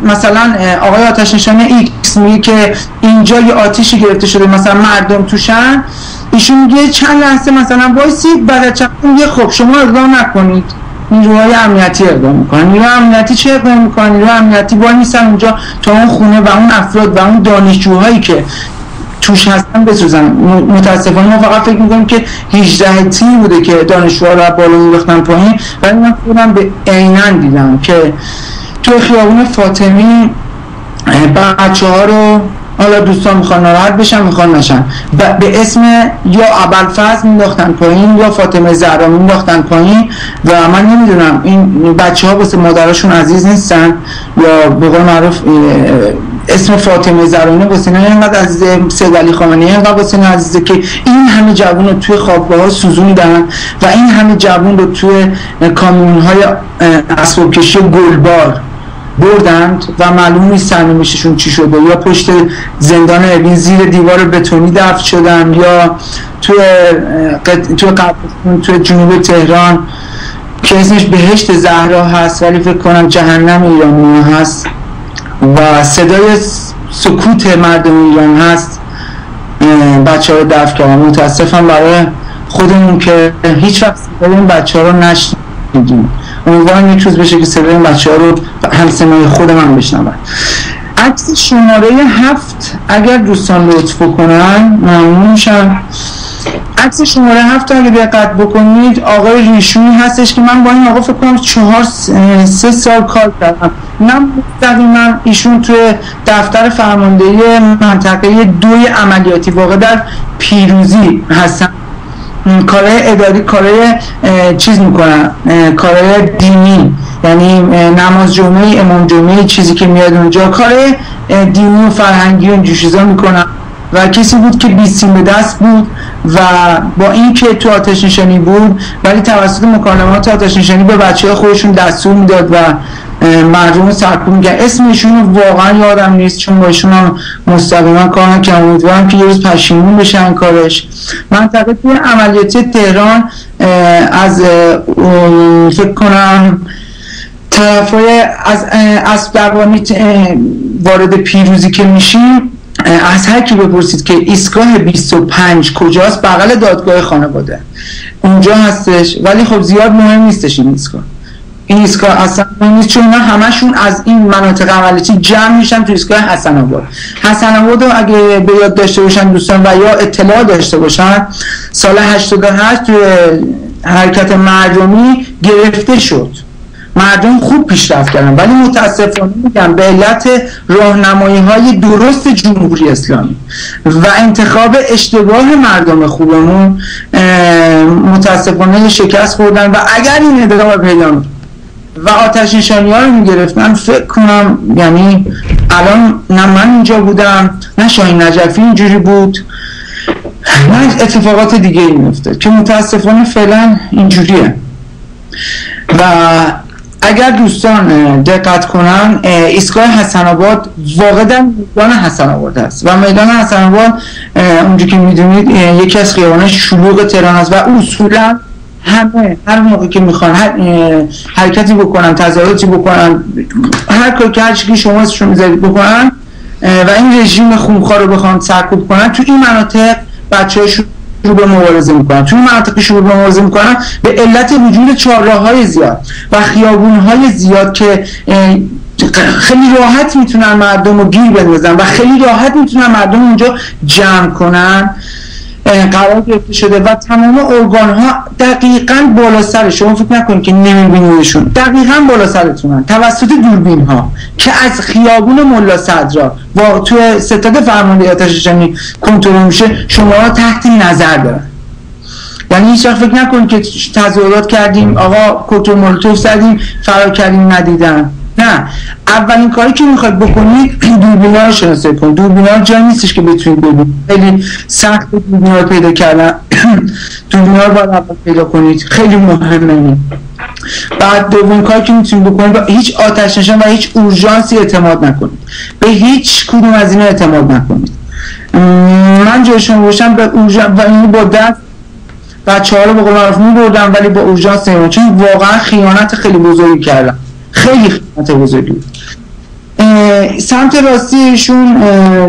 مثلا آقای آتش نشانی X میگه که اینجا یه آتیشی گرفته شده مثلا مردم توشن. ایشون میگه چند لحظه مثلا وایسید بعد از چند میگه خب شما اقدام نکنید. نیروهای امنیتی اقدام می‌کنن. نیروهای امنیتی چه اقدام می‌کنن؟ نیروهای امنیتی وایمیستن اونجا تا اون خونه و اون افراد و اون دانشجوهایی که توش هستن بسوزن. متاسفانه ما فقط فکر می‌کنیم که 18 تی بوده که دانشجوها رو بالا میرختن پایین. ولی من خودم به عینن دیدم که تو خیابون فاطمی بچه ها رو حالا دوستان می‌خوان ناراحت بشن می‌خوان نشن. به اسم یا ابوالفضل مینداختن پایین یا فاطمه زهرا مینداختن پایین و من نمی‌دونم این بچه ها واسه مادرشون عزیز نیستن یا به قول معروف اسم فاطمه زرانی واسه نه اینقدر عزیز سید علی خامنه‌ای اینقدر واسه عزیزه که این همه جوون رو توی خوابگاه ها سوزوندن و این همه جوون رو توی کامیون های اسباب کشی گلبار. بردند و معلوم نیست سرنوشتشون چی شده یا پشت زندان ابین زیر دیوار بتونی دفت شدن یا توی قد... توی توی جنوب تهران. که اسمش بهشت زهرا هست ولی فکر کنم جهنم ایرانی هست. و صدای سکوت مردم ایران هست. بچه ها رو دفت کردن. متاسفم برای خودمون که هیچ وقت صدای این بچه ها رو نشنیدیم امیدوارم یک روز بشه که صدای بچه ها رو همسنای خود من بشنون. عکس شماره هفت اگر دوستان لطف کنن ممنون میشم. عکس شماره هفت اگه دقت بکنید آقای ریشونی هستش که من با این آقا فکر کنم چهار سه سال کار کردم. نه مستقیما ایشون توی دفتر فرماندهی منطقه دوی عملیاتی واقع در پیروزی هستن. کارهای اداری کارهای چیز می‌کنن. کارهای دینی. یعنی نماز جمعه امام جمعه چیزی که میاد اونجا. کارهای دینی و فرهنگی و اینجور چیزا می‌کنن. و کسی بود که بیستیم به دست بود و با اینکه تو آتش نشانی بود ولی توسط مکالمات آتش نشانی به بچه ها خودشون دستور می‌داد و مردم سرکوب میگن اسمشون واقعا یادم نیست چون با ایشون مستقیما کار نکردم. امیدوارم که یه روز پشیمون بشن کارش. منطقه توی عملیاتی تهران از فکر کنم طرفای از اسب دوانی وارد پیروزی که میشیم از هر کی بپرسید که ایستگاه 25 کجاست بغل دادگاه خانواده. اونجا هستش ولی خب زیاد مهم نیستش این ایستگاه. این ایستگاه اصلا مهم نیست چون همشون از این مناطق عملیاتی جمع میشن تو ایستگاه حسن آباد. حسن آباد اگه به یاد داشته باشن دوستان و یا اطلاع داشته باشن سال 88 تو حرکت مردمی گرفته شد. مردم خوب پیشرفت کردن. ولی متاسفانه میگم به علت راهنمایی های درست جمهوری اسلامی و انتخاب اشتباه مردم خوبمون متاسفانه شکست خوردن و اگر این ادامه پیدا و آتش نشانی ها رو می‌گرفتن فکر کنم یعنی الان نه من اینجا بودم نه شاهین نجفی اینجوری بود. نه اتفاقات دیگه این که متاسفانه فعلا اینجوریه. و اگر دوستان دقت کنن ایستگاه حسن آباد واقعا میدان حسن آباد است و میدان حسن آباد اونجا که می‌دونید یکی از خیابان شلوغ تهران است و اصولا همه هر موقع که می‌خوان هر حرکتی بکنن تظاهراتی بکنن هر کاری که هر شما ازشون می‌ذارید بکنن و این رژیم خونخوار رو بخوان سرکوب کنن تو این مناطق بچه شروع به مبارزه می‌کنن چون مناطقی شروع به مبارزه می‌کنن به علت وجود چهارراه های زیاد و خیابون های زیاد که خیلی راحت می‌تونن مردم رو گیر بندازن و خیلی راحت می‌تونن مردم اونجا جمع کنن. قرار گرفته شده و تمام ارگان ها دقیقا بالا سر شما. فکر نکنید که نمیبینیدشون. دقیقا بالا سرتونن توسط دوربین ها که از خیابون ملا صدرا و توی ستاد فرمانده آتش کنترل میشه شما تحت نظر دارن. یعنی هیچ فکر نکنید که تظاهرات کردیم آقا کوتو مولتوف زدیم فرار کردیم ندیدن. نه. اولین کاری که می‌خواد بکنید دوربینا رو شناسایی کنید دوربینا جایی نیستش که بتونید ببینید خیلی سخت دوربینا رو پیدا کردن. دوربینا رو باید اول پیدا کنید. خیلی مهمه بعد دوم کاری که می‌تونید بکنید با هیچ آتش نشان و هیچ اورژانسی اعتماد نکنید. به هیچ کدوم از اینا اعتماد نکنید. من جای شما باشم به اورژانس و با دست بچه ها رو به قول معروف میبردم ولی با اورژانس نمی‌دونم چون واقعا خیانت خیلی بزرگی کردم. خیلی خدمت بود. سمت راستی ایشون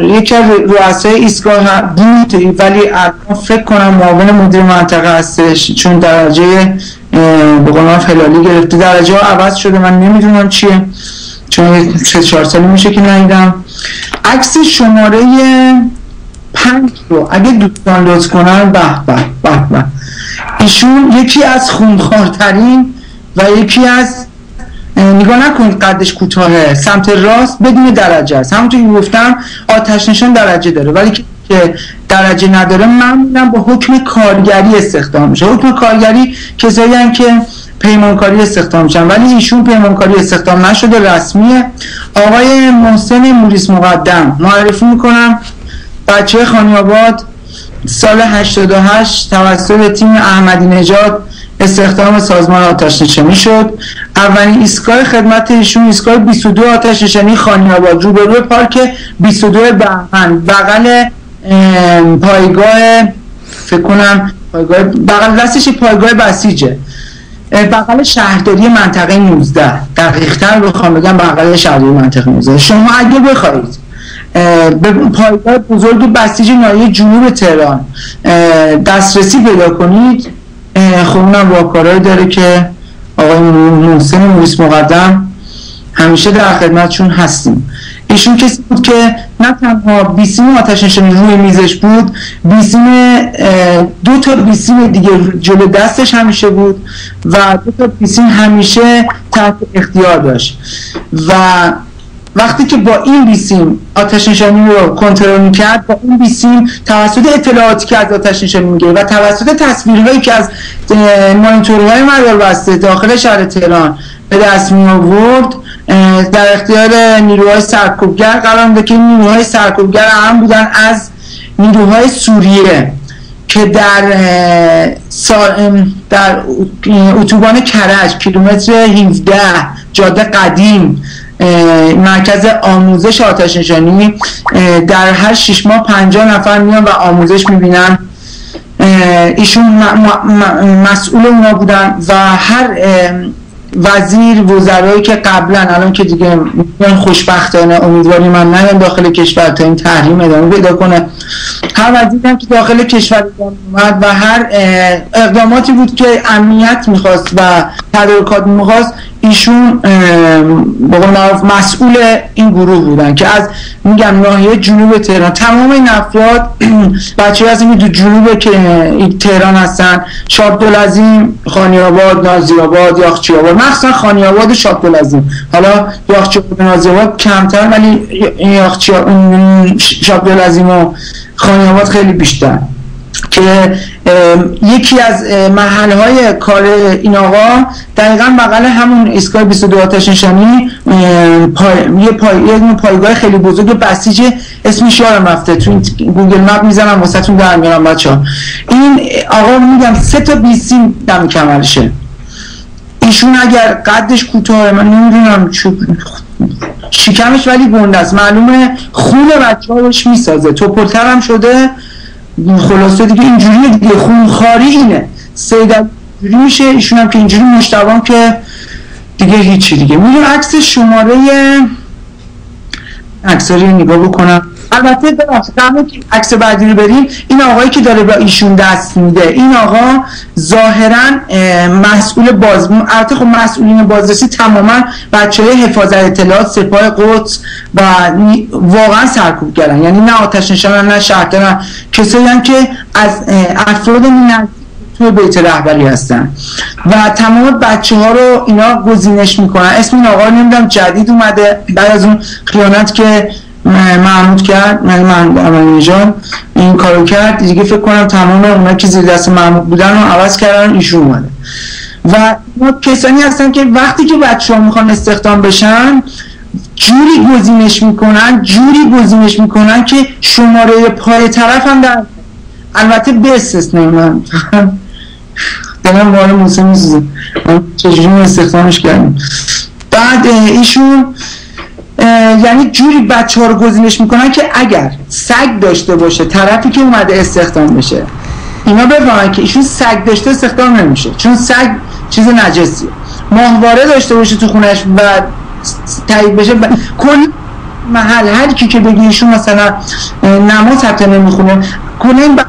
یکی از رؤسای ایستگاه بود ولی الان فکر کنم معاون مدیر منطقه هستش چون درجه به قول فلالی گرفته. درجه ها عوض شده من نمی‌دونم چیه چون سه چهار سالی میشه که ندیدم. عکس شماره پنج رو اگه دوستان لطف کنن به به به. ایشون یکی از خونخوارترین و یکی از نگاه نکنید قدش کوتاهه. سمت راست بدون درجه است. همونطور که گفتم آتش نشان درجه داره. ولی که درجه نداره معمولا با حکم کارگری استخدام میشه. حکم کارگری کسایی که پیمانکاری استخدام میشن. ولی ایشون پیمانکاری استخدام نشده رسمیه. آقای محسن موریس مقدم معرفی می‌کنم. بچه خانی آباد سال 88 توسط تیم احمدی نژاد استخدام سازمان آتش نشانی شد. اولین ایستگاه خدمت ایشون ایستگاه 22 آتش نشانی خانی آباد روبروی پارک 22 بهمن بغل پایگاه فکر کنم پایگاه بغل دستش پایگاه بسیجه. بغل شهرداری منطقه 19 دقیق تر بخوام بگم بغل شهرداری منطقه 19 شما اگه بخواید به پایگاه بزرگ بسیج نایه جنوب تهران دسترسی پیدا کنید. خب اونم واکارایی داره که آقای محسن موریس مقدم همیشه در خدمتشون هستیم. ایشون کسی بود که نه تنها بیسیم آتش نشانی روی میزش بود بیسیم دو تا بیسیم دیگه جلو دستش همیشه بود و دو تا بیسیم همیشه تحت اختیار داشت. و وقتی که با این بیسیم آتش نشانی رو کنترل می‌کرد با این بیسیم توسط اطلاعاتی که از آتش نشانی می‌گیره و توسط تصویرهایی که از مانیتورهای مدار بسته داخل شهر تهران به دست می آورد در اختیار نیروهای سرکوبگر قرار میده که نیروهای سرکوبگر هم بودن از نیروهای سوریه که در در اتوبان کرج کیلومتر 17 جاده قدیم مرکز آموزش آتش نشانی در هر شش ماه 50 نفر میان و آموزش می‌بینن. ایشون مسئول اونا بودن و هر وزیر وزرایی که قبلا الان که دیگه خوشبختانه امیدواری من نیام داخل کشور تا این تحریم ادامه پیدا کنه. هر وزیر هم که داخل کشور اومد و هر اقداماتی بود که امنیت می‌خواست و تدارکات می‌خواست ایشون به مسئول این گروه بودن که از میگم ناحیه جنوب تهران. تمام این افراد بچه از این جنوب که تهران هستن شاد دلزیم خانی آباد نازی آباد یاخچی آباد. مخصوصا خانی آباد و شاد دلزیم حالا یاخچی آباد نازی آباد کمتر ولی یاخچی شاد دلزیم و خانی آباد خیلی بیشتر. که یکی از محل های کار این آقا دقیقا بغل همون ایستگاه 22 آتش نشانی پای... یه پای... یه پایگاه خیلی بزرگ بسیج اسمش یارم رفته. تو گوگل مپ می‌زنم واسه تون در میارم ها این آقا میگم سه تا بیسیم دم کمرشه. ایشون اگر قدش کوتاه من نمی‌دونم شکمش ولی گنده است. معلومه خون بچه هاش می‌سازه. توپلتر هم شده. خلاصه دیگه اینجوری دیگه. خونخاری اینه. سید اینجوری میشه. ایشون هم که اینجوری مشتبام که دیگه هیچی دیگه. میگم عکس شماره عکساری نگاه بکنم. البته قبل که عکس بعدی رو بریم. این آقایی که داره با ایشون دست میده این آقا ظاهرا مسئول باز البته خب مسئولین بازرسی تماما بچه حفاظت اطلاعات سپاه قدس و واقعا سرکوب کردن. یعنی نه آتش نشان نه شهردارن کسایی که از افراد توی بیت رهبری هستن. و تمام بچه ها رو اینا گزینش می‌کنن. اسم این آقا نمی‌دونم جدید اومده بعد از اون خیانت که محمود کرد من محمود امانی این کارو کرد دیگه فکر کنم تمام اونا که زیر دست محمود بودن رو عوض کردن ایشون اومده. و ما کسانی هستن که وقتی که بچه ها می‌خوان استخدام بشن جوری گزینش می‌کنن جوری گزینش می‌کنن که شماره پای طرف هم در البته به استثنای من. دلم بار موسی میسوزه. چجوری استخدامش کردیم بعد ایشون یعنی جوری بچه ها رو گزینش می‌کنن که اگر سگ داشته باشه طرفی که اومده استخدام بشه. اینا بفهمن که ایشون سگ داشته استخدام نمیشه. چون سگ چیز نجسیه. ماهواره داشته باشه تو خونش و تایید بشه ب... کل محل هر کی که بگی ایشون مثلا نماز حتی نمی‌خونه کل این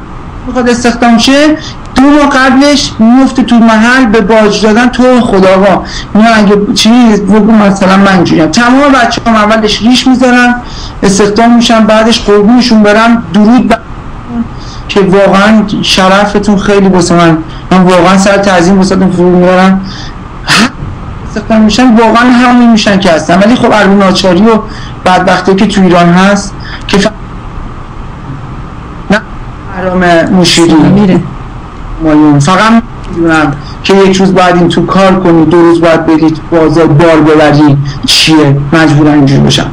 می‌خواد استخدام شه دو ماه قبلش میفته تو محل به باج دادن تو خداوا. اینا اگه چی بگو مثلا من اینجوریم تمام بچه هم اولش ریش می‌ذارن استخدام میشن بعدش قربونشون برن. درود ب... که واقعا شرفتون خیلی بسه من. من واقعا سر تعظیم واسه فرو میارم استخدام میشن واقعا همین میشن که هستن. ولی خب ارون ناچاری و بدبختی که تو ایران هست که ف... نه حرام مشیری. میره. مایون. فقط می‌دونم که یک روز باید این تو کار کنی دو روز باید بری تو بازار بار ببری چیه؟ مجبورن اینجور بشم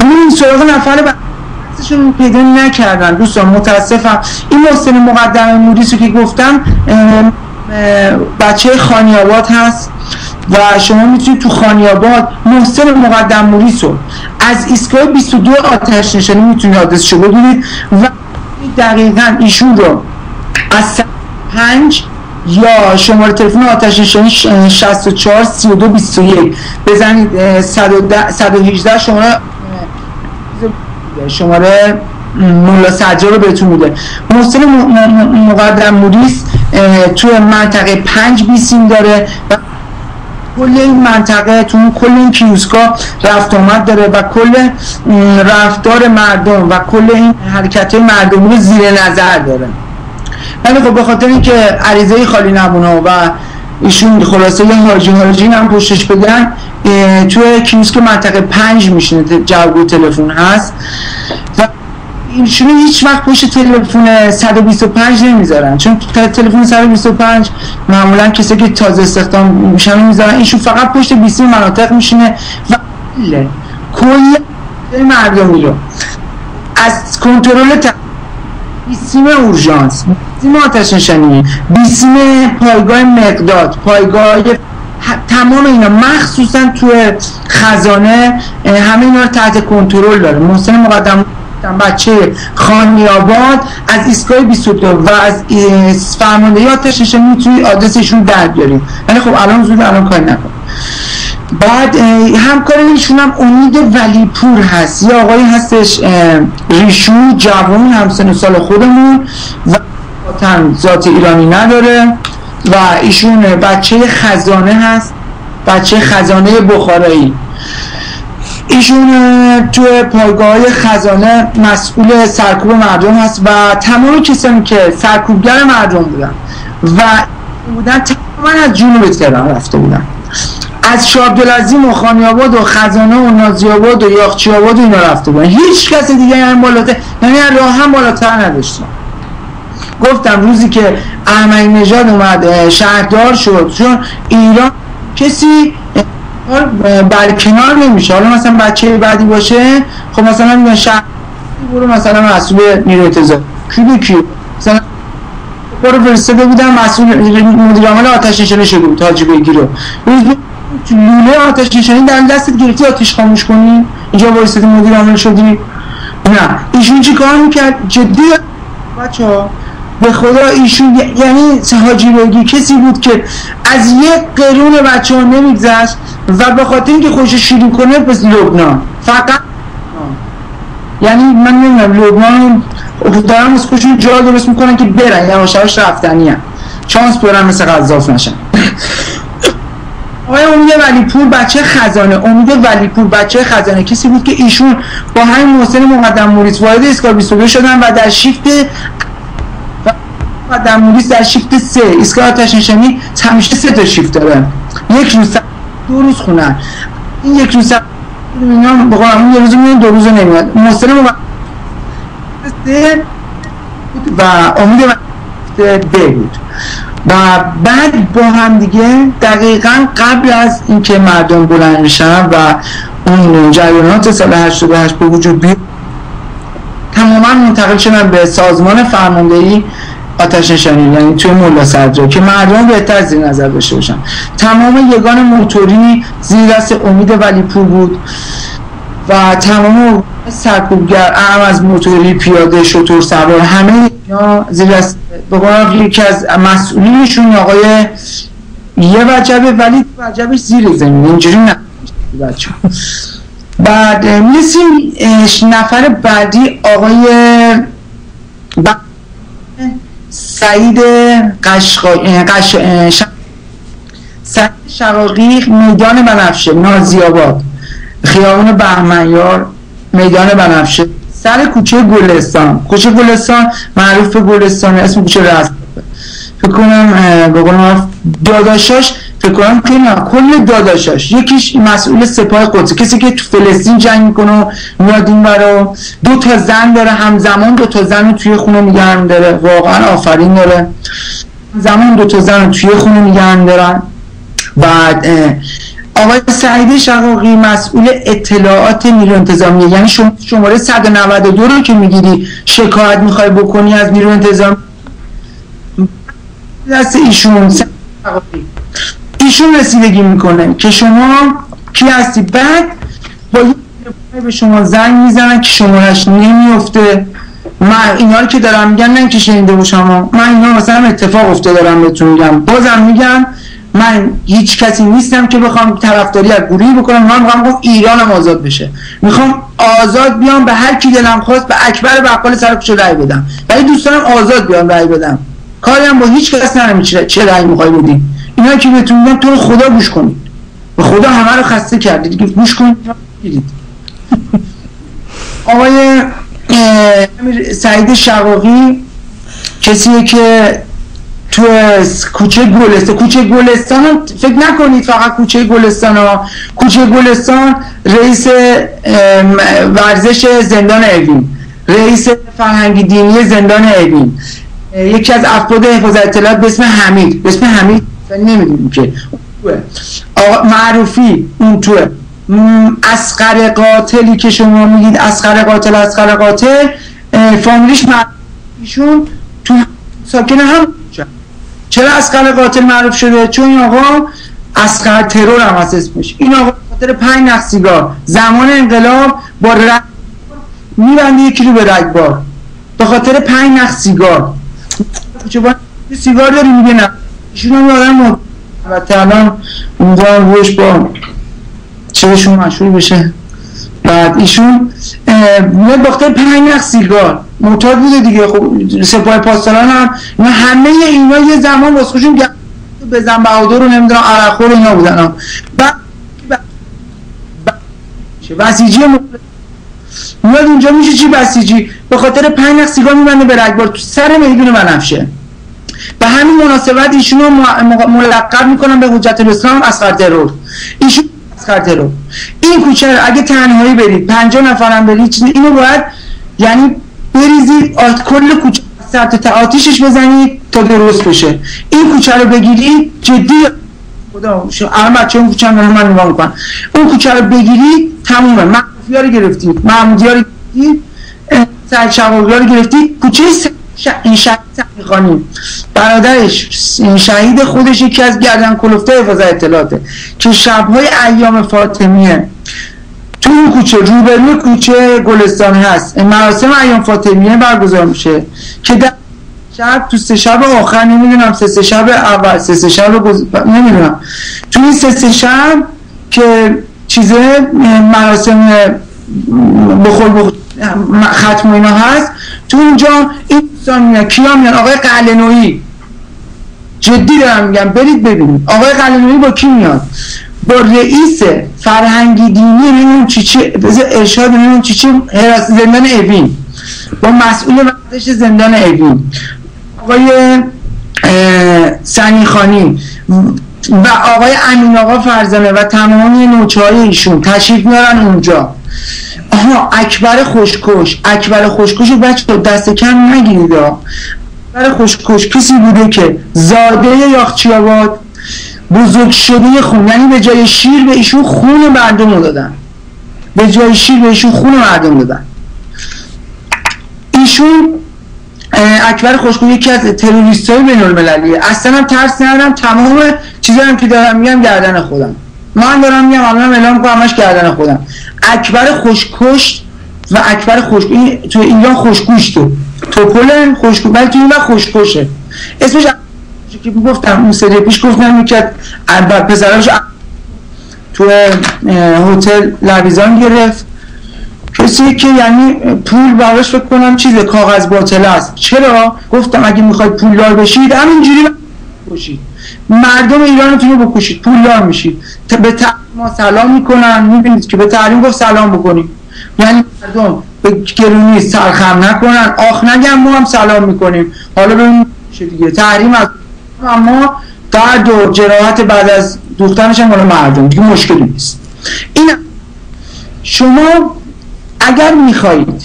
این سراغ نفر بحثشون پیدا نکردن. دوستان متاسفم. این محسن مقدم موریس که گفتم بچه خانیاباد هست و شما می‌تونید تو خانیاباد محسن مقدم موریس رو از ایستگاه 22 آتش نشانی می‌تونید آدرسشو بگیرید و دقیقا ایشون رو از پنج یا شماره تلفن آتش نشانی 64 32 21 بزنید 118 شماره شماره مولا سجا رو بهتون میده. محسن مقدم موریس توی منطقه پنج بیسیم داره و کل این منطقه تو کل این کیوسکا رفت آمد داره و کل رفتار مردم و کل این حرکت مردمی رو زیر نظر داره. ولی خب به خاطر اینکه عریضه خالی نمونه و ایشون خلاصه یه حاجی حاجی هم پشتش بدن توی کیوسک منطقه پنج میشینه جوابگو تلفن هست. و ایشون هیچ وقت پشت تلفن 125 نمی‌ذارن. چون تلفن 125 معمولا کسی که تازه استخدام میشن می‌ذارن. ایشون فقط پشت 20 مناطق میشینه و کل مردمی رو. از کنترل بیسیم اورژانس. بیسیم آتش نشانی. بیسیم پایگاه مقداد. پایگاه تمام اینا. مخصوصا تو خزانه همه اینا رو تحت کنترل داره. محسن مقدم بچه خانی آباد از ایستگاه 22 و از فرماندهی آتش نشانی توی آدرسشون در بیاریم ولی خب الان زود الان کاری نکن. بعد همکار ایشون هم امید ولی پور هست. یه آقایی هستش ریشو جوان همسن سال خودمون و ذات ایرانی نداره و ایشون بچه خزانه هست بچه خزانه بخارایی. ایشون تو پایگاه خزانه مسئول سرکوب مردم هست و تمام کسانی که سرکوبگر مردم بودن و بودن تماما از جنوب تهران رفته بودن. از شاه و خانی آباد و خزانه و نازی آباد و یاخچی آباد و اینا رفته بودن. هیچ کس دیگه این بالاتر یعنی راه هم بالاتر نداشتن. گفتم روزی که احمدی نژاد اومد شهردار شد چون ایران کسی برکنار نمیشه. حالا مثلا بچه بعدی باشه خب مثلا میگن شهر برو مثلا مسئول نیروی انتظار کی به کی؟ مثلا برو فرستاده بودن مسئول مدیر عامل آتش نشانی شده بود حاجی بگیرو. لوله آتش نشانی در دستت گرفتی آتش خاموش کنی؟ اینجا وایسادی مدیر عامل شدی؟ نه. ایشون چی کار می‌کرد؟ جدی؟ بچه ها به خدا ایشون یعنی حاجی بگی کسی بود که از یک قرون بچه ها نمیگذشت و به خاطر اینکه خوش شروع کنه پس لبنان. فقط یعنی من نمی‌دونم لبنان دارم از خوشون جا درست می‌کنن که برن. یواش یواش رفتنی هم. چانس برن مثل قذاف نشن. آقای امید ولیپور بچه خزانه. امید ولیپور بچه خزانه. کسی بود که ایشون با همین محسن مقدم موریس وارد اسکار 22 شدن و در شیفت و در موریس در شیفت سه. ایستگاه آتش نشانی همیشه سه تا شیفت داره. یک روز دو روز خونن. این یک روز میگم بقول یه روز میاد دو روز نمیاد. محسن مقدم و امید ب بود. و بعد با هم دیگه دقیقا قبل از اینکه مردم بلند میشن و اون جریانات سال 88 به وجود بیاد تماما منتقل شدن به سازمان فرماندهی آتش نشانی یعنی توی مولا صدرا که مردم بهتر زیر نظر داشته باشن. تمام یگان موتوری زیر دست امید ولی پور بود. و تمام سرکوبگر اهم از موتوری پیاده شطور سوار همه اینا زیر از یکی از مسئولینشون آقای یه وجبه ولی وجبش زیر زمین اینجوری نه. بچه بعد می‌رسیم نفر بعدی آقای ب... سعید قشقا... قش... ش... سعید شقاقی میدان بنفشه نازی آباد خیابان بهمنیار میدان بنفشه سر کوچه گلستان. کوچه گلستان معروف به گلستان اسم کوچه رست فکر کنم به قول داداشاش فکر کنم که نه کل داداشاش. یکیش مسئول سپاه قدس کسی که تو فلسطین جنگ می‌کنه میاد این برا دو تا زن داره همزمان دو تا زن توی خونه نگه داره. واقعا آفرین داره. زمان دو تا زن توی خونه نگه دارن بعد آقای سعید شقاقی مسئول اطلاعات نیرو انتظامیه. یعنی شما شماره 192 رو که می‌گیری شکایت می‌خوای بکنی از نیرو انتظام دست ایشون ایشون رسیدگی می‌کنه که شما کی هستی؟ بعد با به شما زنگ می‌زنن که شمارش نمیفته من اینا رو که دارم میگن نه که شنیده باشم. من اینا مثلا اتفاق افته دارم بهتون میگم. بازم میگم من هیچ کسی نیستم که بخوام طرفداری از گروهی بکنم. من می‌خوام ایرانم آزاد بشه. می‌خوام آزاد بیام به هر کی دلم خواست به اکبر بقال سر کوچه رأی بدم. ولی دوست دارم آزاد بیام رأی بدم. کاری هم با هیچ کس ندارم چه رأی می‌خوای بدی. اینا که بهتون میگم تو خدا گوش کنید. به خدا همه رو خسته کردید. دیگه گوش کنید. آقای سعید شقاقی کسیه که تو کوچه گلستان کوچه گلستان فکر نکنید فقط کوچه گلستان ها. کوچه گلستان رئیس ورزش زندان اوین رئیس فرهنگی دینی زندان اوین یکی از افراد حفاظت اطلاعات به اسم حمید. به اسم حمید نمی‌دونیم که. آقا معروفی اون توه. اسقر قاتلی که شما میگید اسقر قاتل اسقر قاتل فامیلیش معروف. ایشون تو ساکن هم چرا اسقر قاتل معروف شده؟ چون این آقا اسقر ترور هم هست اسمش. این آقا خاطر پنج نخ سیگار زمان انقلاب با رگ میبنده یکی رو به رگبار به خاطر پنج نخ سیگار سیگار داری میگه نه. ایشون هم آدم. البته الان امیدوارم روش با چهشون مشهور بشه. بعد ایشون میاد باخته پنج نخ سیگار. معتاد بوده دیگه خب سپاه پاسداران هم اینا همه اینا یه زمان واسه خودشون بزن بهادر رو نمی‌دونم عرقخور اینا بودن. ها بعد بسیجی میاد اونجا میشه چی بسیجی؟ به خاطر پنج نخ سیگار میبنده به رگبار. تو سر میدون بنفشه به همین مناسبت ایشون رو ملقب می‌کنن به حجت الاسلام اسقر ترور. ایشون اسقر ترور این کوچه رو اگه تنهایی برید 50 نفرم برید اینو باید یعنی بریزید آت کل کوچه سر تا آتیشش بزنید تا درست بشه. این کوچه رو بگیری جدی خدا بچه اون کوچه دارن من نگاه می‌کنن اون کوچه رو بگیری تمومه. ها رو گرفتید رو گرفتید رو گرفتید کوچه ش... این شهید سمیخانی برادرش این شهید خودش یکی از گردن کلفته حفاظت اطلاعاته. که شبهای ایام فاطمیه تو اون کوچه روبروی کوچه گلستان هست. مراسم ایام فاطمیه برگزار میشه که در شب تو سه شب آخر نمی‌دونم سه سه شب اول سه سه شب گز... نمی‌دونم. تو این سه سه شب که چیزه مراسم بخور بخور ختم اینا هست تو اونجا این دوستان میان کیا میان؟ آقای قلنویی. جدی دارم میگم برید ببینید. آقای قلنویی با کی میاد؟ با رئیس فرهنگی دینی نمی‌دونم چی چی ارشاد نمی‌دونم چی چی زندان اوین با مسئول ورزش زندان اوین آقای اه، سنیخانی و آقای امین آقا فرزانه و تمامی نوچه های ایشون تشریف میارن اونجا. آها اکبر خوشکش اکبر خوشکش رو بچه دست کم نگیرید. اکبر خوشکش کسی بوده که زاده یاخچی آباد بزرگ شده خون یعنی به جای شیر به ایشون خون مردم رو دادن. به جای شیر به ایشون خون مردم دادن. ایشون اکبر خوشگو یکی از تروریست های بین المللیه اصلا هم ترس ندارم تمام چیزایی هم که دارم میگم گردن خودم. من دارم میگم الان اعلام کنم همش گردن خودم. اکبر خوشکشت و اکبر خوش این تو ایران خوشگوشته توپل خوشگو تو این وقت خوشکشه اسمش که گفتم اون سری پیش گفتم از اول پسراش تو هتل لویزان گرفت. کسی که یعنی پول براش فکر کنم چیز کاغذ باطل است. چرا؟ گفتم اگه می‌خواید پولدار بشید همینجوری بکشید. مردم ایرانتون رو بکشید. پولدار میشید. ت- به ما سلام می‌کنن. می‌بینید که به تعلیم گفت سلام بکنید یعنی مردم به گرونی سرخم نکنن. آخ نگم ما هم سلام می‌کنیم. حالا ببینید چه دیگه. تحریم از اما درد و جراحت بعد از دوختنش هم مردم. دیگه مشکلی نیست. این شما اگر می‌خواهید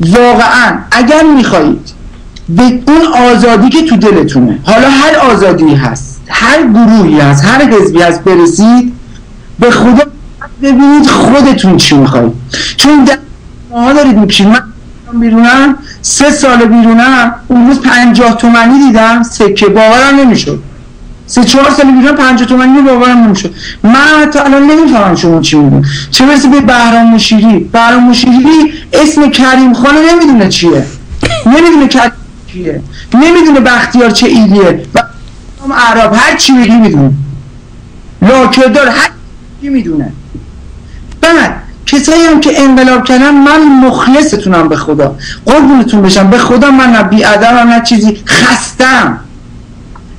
واقعا اگر می‌خواهید به اون آزادی که تو دلتونه. حالا هر آزادی هست هر گروهی هست هر حزبی هست برسید به خدا ببینید خودتون چی می‌خواهید چون در ماها دارید می‌کشید. من بیرونم سه سال بیرونم اون روز پنجاه تومنی دیدم سکه باورم نمی‌شد. سه چهار سال بیرون پنجاه تومنی باورم نمی‌شد. من حتی الان نمی‌فهمم شما چی چه برسه به بهرام مشیری؟ بهرام مشیری اسم کریم خانه نمی‌دونه چیه. نمی‌دونه کریم کیه نمی‌دونه بختیار چه ایدیه. و عرب هر چی بگی می‌دونه. لاکدار هر چی می‌دونه. بعد کسایی هم که انقلاب کردن من مخلصتونم به خدا. قربونتون بشم. به خدا من نه بیادبم نه چیزی. خستم.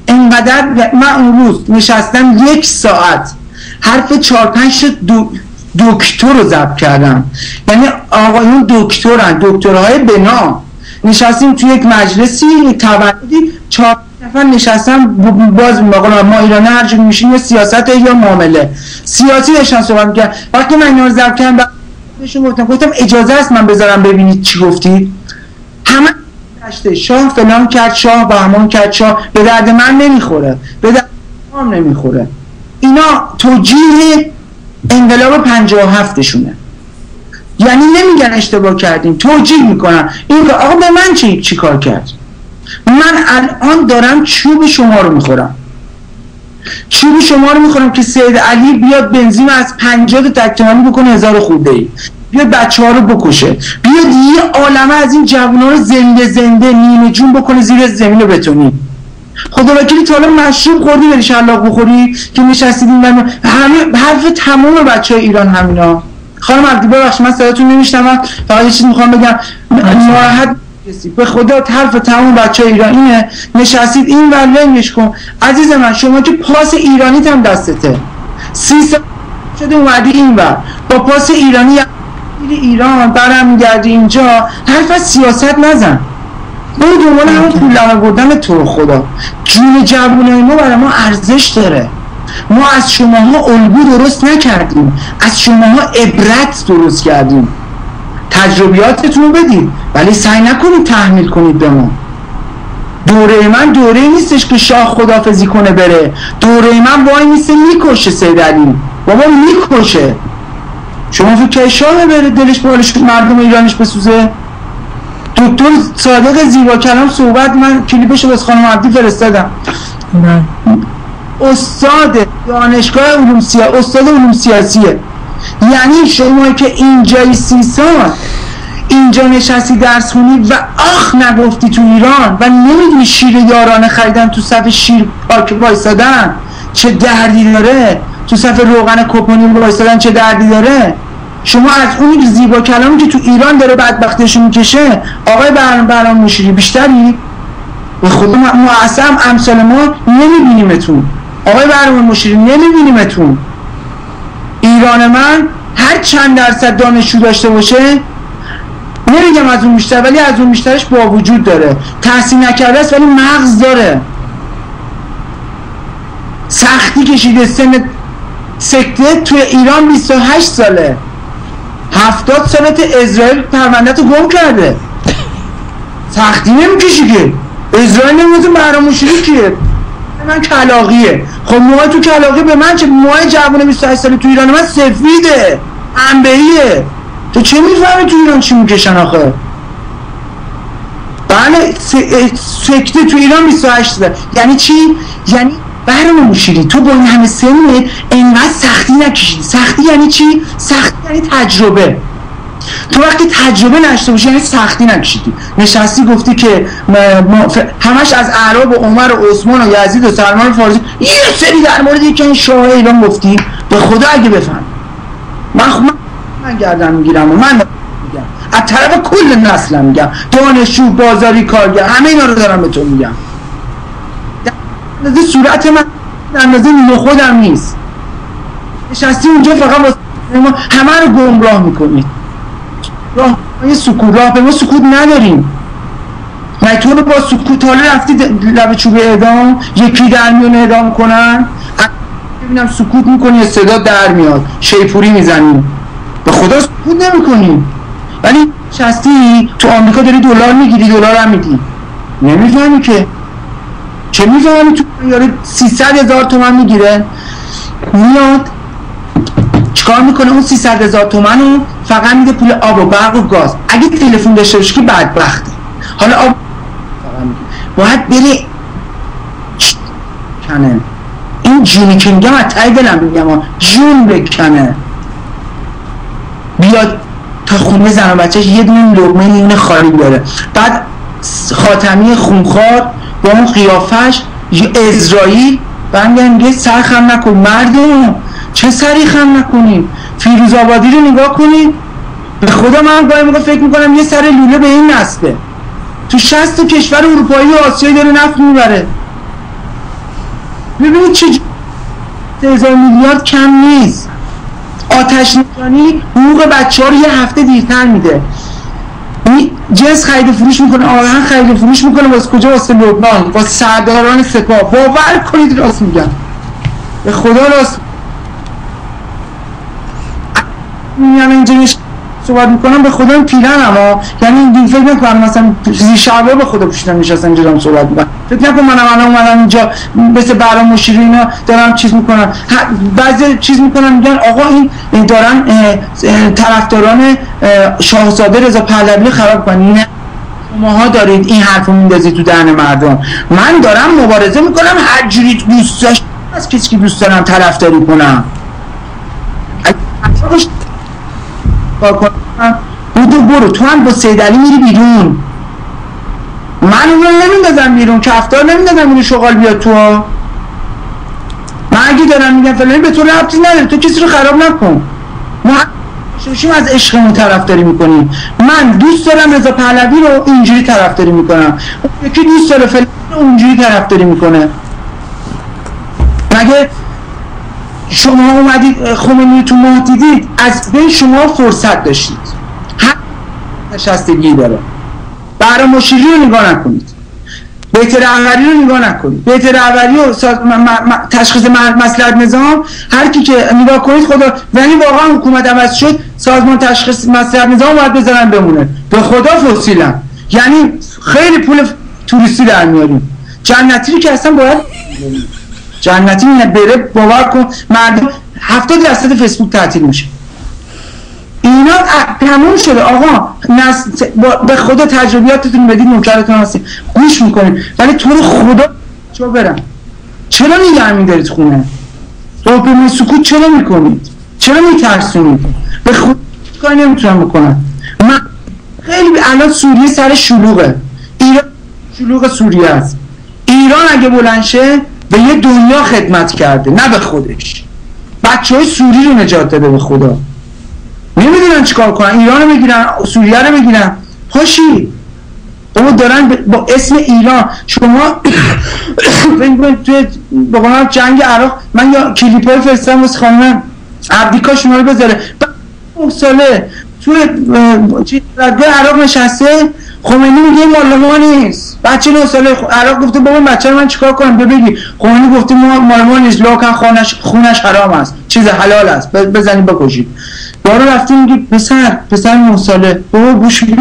انقدر من اون روز نشستم یک ساعت. حرف چهار پنج دو دکتر رو ضبط کردم. یعنی آقایون دکترن. دکترهای بنا. نشستیم توی یک مجلسی تولدی چهار نفر نشستم باز ما ایرانی هر میشیم یا سیاست یا معامله. سیاسی داشتن صحبت می‌کرد وقتی من اینا رو ضبط کردم بهشون گفتم گفتم اجازه است من بذارم ببینید چی گفتید همه داشته شاه فلان کرد شاه بهمان کرد شاه به درد من نمی‌خوره. به درد هم نمی‌خوره. اینا توجیه انقلاب 57 شونه یعنی نمیگن اشتباه کردیم توجیه می‌کنن. این که آقا به من چی, چی کار کرد؟ من الان دارم چوب شما رو می‌خورم. چوب شما رو می‌خورم که سید علی بیاد بنزین از 50 تکتمانی بکنه هزار خورده ای بیاد بچه ها رو بکشه. بیاد یه عالمه از این جوان رو زنده زنده نیمه جون بکنه زیر زمین رو بتونی. خدا وکیلی تا مشروب خوردی بری شلاق بخوری که نشستیدیم و همه حرف تمام بچه های ایران همینا. خانم عبدی ببخش من صداتون نمیشتم فقط یه چیز می‌خوام بگم. ناراحت به خدا حرف تمام بچه ایران اینه نشستید این ور لنگش کن. عزیز من شما که پاس ایرانی هم دستته. سی سال شده اومدی این ور. با پاس ایرانی ایران برم میگردی اینجا. حرف از سیاست نزن. برو دنبال همون پول بردن تو خدا. جون جوانای ما برای ما ارزش داره. ما از شماها الگو درست نکردیم. از شماها عبرت درست کردیم. تجربیاتتون بدید ولی سعی نکنید تحمیل کنید به ما. دوره من دوره نیستش که شاه خدافزی کنه بره. دوره من وای نیست می‌کشه سید علی. بابا می‌کشه. شما فکر شاه بره؟ دلش بالش مردم ایرانش بسوزه؟ دکتر صادق زیبا کلام صحبت من کلیپش رو از خانم عبدی فرستادم. استاد دانشگاه علوم سیاسی استاد علوم سیاسیه. یعنی شما که اینجای سی سال اینجا نشستی درس خونی و آخ نگفتی تو ایران و نمی‌دونی شیر یارانه خریدن تو صف شیر پاک وایسادن چه دردی داره؟ تو صف روغن کپونی وایسادن چه دردی داره؟ شما از اون زیبا کلامی که تو ایران داره بدبختش می‌کشه آقای برنامه برنامه مشیری بیشتری؟ به خدا ما امثال ما نمیبینیمتون. آقای برنامه مشیری نمیبینیمتون. ایران من هر چند درصد دانشجو داشته باشه نمیگم از اون بیشتر ولی از اون بیشترش با وجود داره. تحصیل نکرده است ولی مغز داره. سختی کشیده سن سکته توی ایران 28 ساله. هفتاد سالت اسرائیل پروندت رو گم کرده. سختی نمی‌کشی که. اسرائیل نمیده براموشیری کیه. من کلاقیه خب موهای تو کلاقی به من چه موهای جوان 28 ساله تو ایران من سفیده. انبهیه. تو چه می‌فهمی تو ایران چی می‌کشن آخه؟ بله سکته تو ایران 28 ساله. یعنی چی؟ یعنی برام مشیری تو با این همه سنه اینقدر سختی نکشیدی سختی یعنی چی؟ سختی یعنی تجربه. تو وقتی تجربه نشته باشی یعنی سختی نکشیدی نشستی گفتی که همش از اعراب و عمر و عثمان و یزید و سلمان فارسی. یه سری در مورد یکی این شاه ایران گفتی به خدا اگه بفهم. من خب من گردن می‌گیرم و من میگم. از طرف کل نسلم میگم. دانشجو بازاری کارگر همه اینا رو دارم به تو میگم. اندازه صورت من اندازه نیمه خودم نیست. نشستی اونجا فقط ما همه رو گمراه می‌کنید راه یه سکوت راه ما سکوت نداریم. تو با سکوت حالا رفتی لب چوب اعدام یکی در میون اعدام کنن. ببینم سکوت می‌کنی صدا در میاد. شیپوری می‌زنیم به خدا سکوت نمی‌کنیم ولی شستی تو آمریکا داری دلار می‌گیری دلار هم میدی. نمی‌فهمی که. چه می‌فهمی تو یاره 300 هزار تومن می‌گیره؟ میاد. چیکار می‌کنه؟ اون 300 هزار تومن رو فقط میده پول آب و برق و گاز. اگه تلفن داشته باشی که بدبخته. حالا آب باید بره کنه. این جونی که میگم از تای دلم میگم جون بکنه بیاد تا خونه زن و بچهش یه دونه لغمه نون خالی داره بعد خاتمی خونخوار با اون قیافش اسرائیل برمیگن میگه سرخم نکن مردم چه سری خم نکنیم فیروز آبادی رو نگاه کنیم به خدا من گاهی موقع فکر می‌کنم یه سر لوله به این نسبه. تو شست کشور اروپایی و آسیایی داره نفت می‌بره. ببینید چه هزار میلیارد کم نیست. آتش نشانی حقوق بچه ها رو یه هفته دیرتر میده. جنس خرید فروش می‌کنه آهن خرید فروش می‌کنه. واسه کجا؟ واسه لبنان واسه سرداران سپاه. باور کنید راست میگم. به خدا راست میگم اینجا میشه صحبت می‌کنم به خدا این پیرن اما یعنی این فکر نکنم مثلا زی به خدا پوشیدم نشستم اینجا دارم صحبت می‌کنم. فکر نکنم منم الان اومدم اینجا مثل برام مشیری اینا دارم چیز می‌کنم. بعضی چیز می‌کنم میگن آقا این دارن طرفداران اه، شاهزاده رضا پهلوی خراب کنین نه. شماها دارید این حرف رو میندازید تو دهن مردم. من دارم مبارزه می‌کنم هر جوری دوست داشت از کسی که دوست دارم طرفداری کنم. کار کنم؟ بودو برو تو هم با سید علی میری بیرون. من اونو نمیندازم بیرون کفتار نمیندازم بیرون شغال بیاد تو من اگه دارم میگم فلانی به تو ربطی نداره تو کسی رو خراب نکن. ما شوشیم از عشقمون طرفداری می‌کنیم. من دوست دارم رضا پهلوی رو اینجوری طرفداری می‌کنم. اون یکی دوست داره فلانی رو اونجوری طرفداری می‌کنه. مگه شما اومدید خمینی تو دیدید از بین شما فرصت داشتید. هر نشستگی داره. برای مشیری رو نگاه نکنید. بیت رهبری رو نگاه نکنید. بیت رهبری و. تشخیص م- مسئلت نظام هر کی که نگاه کنید خدا یعنی واقعا حکومت عوض شد سازمان تشخیص مسئلت نظام باید بذارن بمونه. به خدا فسیلم یعنی خیلی پول توریستی در میاریم. جنتی که اصلا باید جنتی نه بره باور کن مردم 70 درصد فیسبوک تعطیل میشه. اینا تموم شده. آقا نس... به خدا تجربیاتتون بدید نوکرتون هستیم گوش می‌کنید ولی تو رو خدا چرا برم چرا نگه میدارید خونه؟ حکم سکوت چرا می‌کنید؟ چرا میترسونید؟ به خود کاری نمی‌تونم بکنم من خیلی الان سوریه سر شلوغه. ایران شلوغ سوریه است. ایران اگه بلند شه به یه دنیا خدمت کرده نه به خودش. بچه های سوری رو نجات داده به خدا. نمی‌دونن چیکار کنن ایران رو بگیرن سوریه رو بگیرن پاشی اما دارن با اسم ایران. شما فکر توی جنگ عراق من یا کلیپ های فرستم واسه خانم عبدیکا شما رو بذاره ساله. توی عراق نشسته؟ خمینی میگه این مال ما نیست. بچه نه ساله عراق گفته بابا این بچه من چیکار کنم؟ بگی خمینی گفته ما مال ما لاکن خونش خونش حرام است. چیز حلال است. ب- بزنید بکشید یارو رفته میگه پسر پسر نه ساله. بابا گوش میگه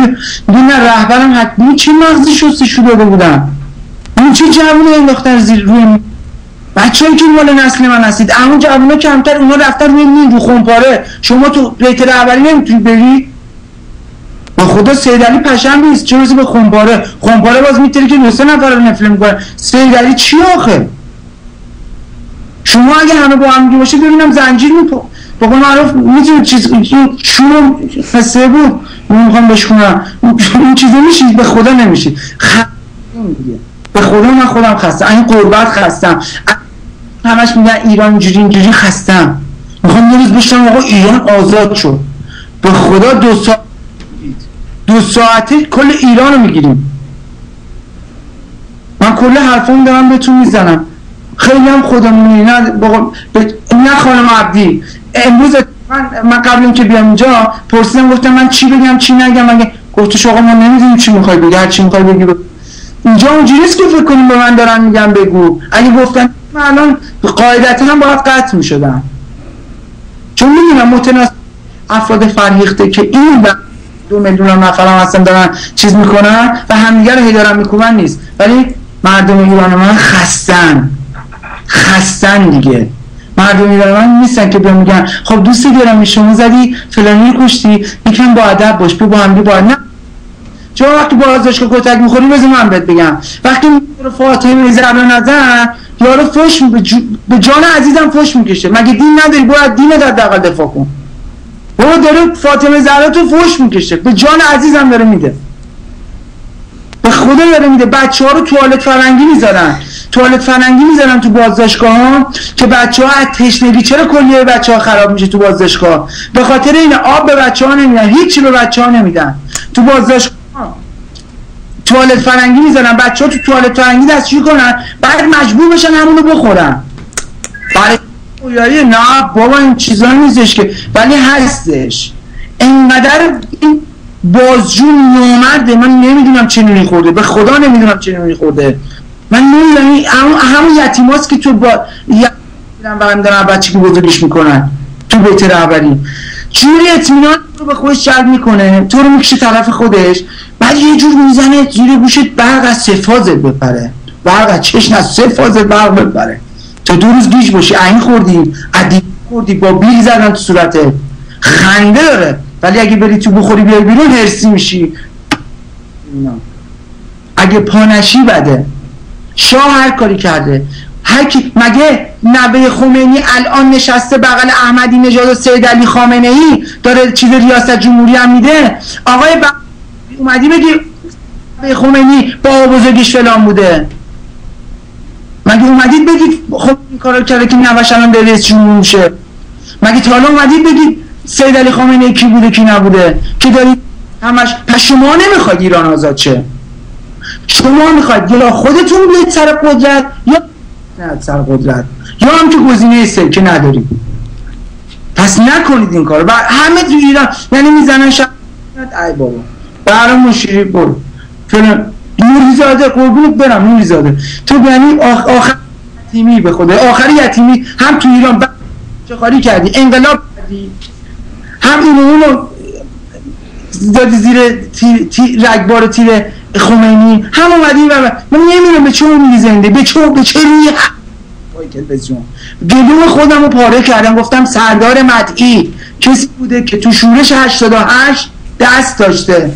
میگه نه رهبرم حتمی چی مغزی شسته شده بودم این چه جوونه انداختن زیر روی بچه که مال نسل من هستید اما جوونا کمتر اونا رفتن روی مین رو خونپاره شما تو بیت رهبری نمی‌تونی بری؟ خدا سید علی پشم نیست. چه روزی به خونپاره خونپاره باز می‌تونی که دو سه نفر رو نفله می‌کنه سید علی چی آخه؟ شما اگه همه با هم باشه ببینم زنجیر میپو با قول معروف می‌تونید چیز این شروع قصه بود. می‌خوام بشکنم این چیزا میشید به خدا. دیگه. به خدا من خودم خستم. این قربت خستم. همش میگن ایران اینجوری اینجوری خستم. می‌خوام یه روز بشنم آقا ایران آزاد شد. به خدا دو ساعت دو ساعته کل ایران رو می‌گیریم. من کل حرفام دارم بهتون می‌زنم. خیلی هم خودمونی نه بقول- نه خانم عبدی. امروز من, من قبل اینکه بیام اینجا پرسیدم گفتم من چی بگم چی نگم؟ مگه گفتش آقا ما نمی‌دونیم چی می‌خوای بگی. هر چی می‌خوای بگی. اینجا اونجوری نیست که فکر کنیم به من دارن میگم بگو. اگه گفتن من الان قاعدتا هم باید قطع می‌شدم. چون می‌دونم متناسب افراد فرهیخته که این دو میلیون نفر هم هستن دارن چیز می‌کنن و همدیگه رو هی دارن میکوبن نیست. ولی مردم ایران من خستن. خستن دیگه. مردم ایران من نیستن که بیان میگن خب دوست گرامی شما زدی فلانی کشتی یکم با ادب باش بیا با هم با نه. چون وقتی بازداشتگاه کتک می‌خوری بذار من بهت بگم. وقتی فاطمه زهرا نزن یارو فش به, جان عزیزم فش می‌کشه. مگه دین نداری؟ برو از دینت حداقل دفاع کن. برو داره فاطمه زهرا تو فش می‌کشه. به جان عزیزم داره میده. به خدا داره میده. بچه ها رو توالت فرنگی می‌ذارن توالت فرنگی می‌ذارن تو بازداشتگاه ها که بچه ها از تشنگی چرا کلیه بچه ها خراب میشه تو بازداشتگاه به خاطر این آب به بچه ها نمیدن. هیچی به بچه ها نمیدن. تو بازداشتگاه توالت فرنگی می‌ذارن بچه ها تو توالت فرنگی دستشویی کنن. بعد مجبور بشن همونو بخورن. برای رویایی نه بابا این چیزا نیستش که ولی هستش. انقدر این بازجو نامرده من نمی‌دونم چه خورده به خدا نمی‌دونم چه خورده. من نمی‌دونم همون یتیماست که تو با یتیمم برم دارن بچه که بزرگش می‌کنن تو بیت رهبری. جوری اطمینان رو به خودش جلب می‌کنه تو رو می‌کشه طرف خودش بعد یه جور می‌زنه زیر گوشت برق از سه فازت بپره. برق از چشم از سه فازت برق بپره. تا دو روز گیج باشی عین خوردی عدی خوردی با بیل زدن تو صورته خنده داره. ولی اگه بری تو بخوری بیای بیرون هرسی میشی. اگه پانشی بده. شاه هر کاری کرده. هر کی مگه نبه خمینی الان نشسته بغل احمدی نژاد و سید علی خامنه ای داره چیز ریاست جمهوری هم میده؟ آقای ب... اومدی بگی نبه خمینی با بزرگیش فلان بوده. مگه اومدید بگید خب این کارو کرده که نوش الان به رئیس جمهور میشه مگه تا حالا اومدید بگید سید علی خامنه کی بوده کی نبوده؟ که دارید همش پس شما نمی‌خواید ایران آزاد شه. شما می‌خواید یا خودتون بیاید سر قدرت یا نه سر قدرت. یا هم که گزینه که ندارید پس نکنید این کار و همه تو ایران یعنی می‌زنن شب ای بابا. برام مشیری برو. فلان نوریزاده قربونت برم نوریزاده تو یعنی آخ آخر یتیمی به خدا. آخر یتیمی هم تو ایران. چه کاری کردی انقلاب کردی. هم اینو اونو دادی زیر تیر, تیر رگبار تیر خمینی. هم اومدی و من نمی‌دونم به چه امیدی زنده به چه به چه روی تلویزیون گلوم خودم رو پاره کردم گفتم سردار مدعی کسی بوده که تو شورش 88 دست داشته.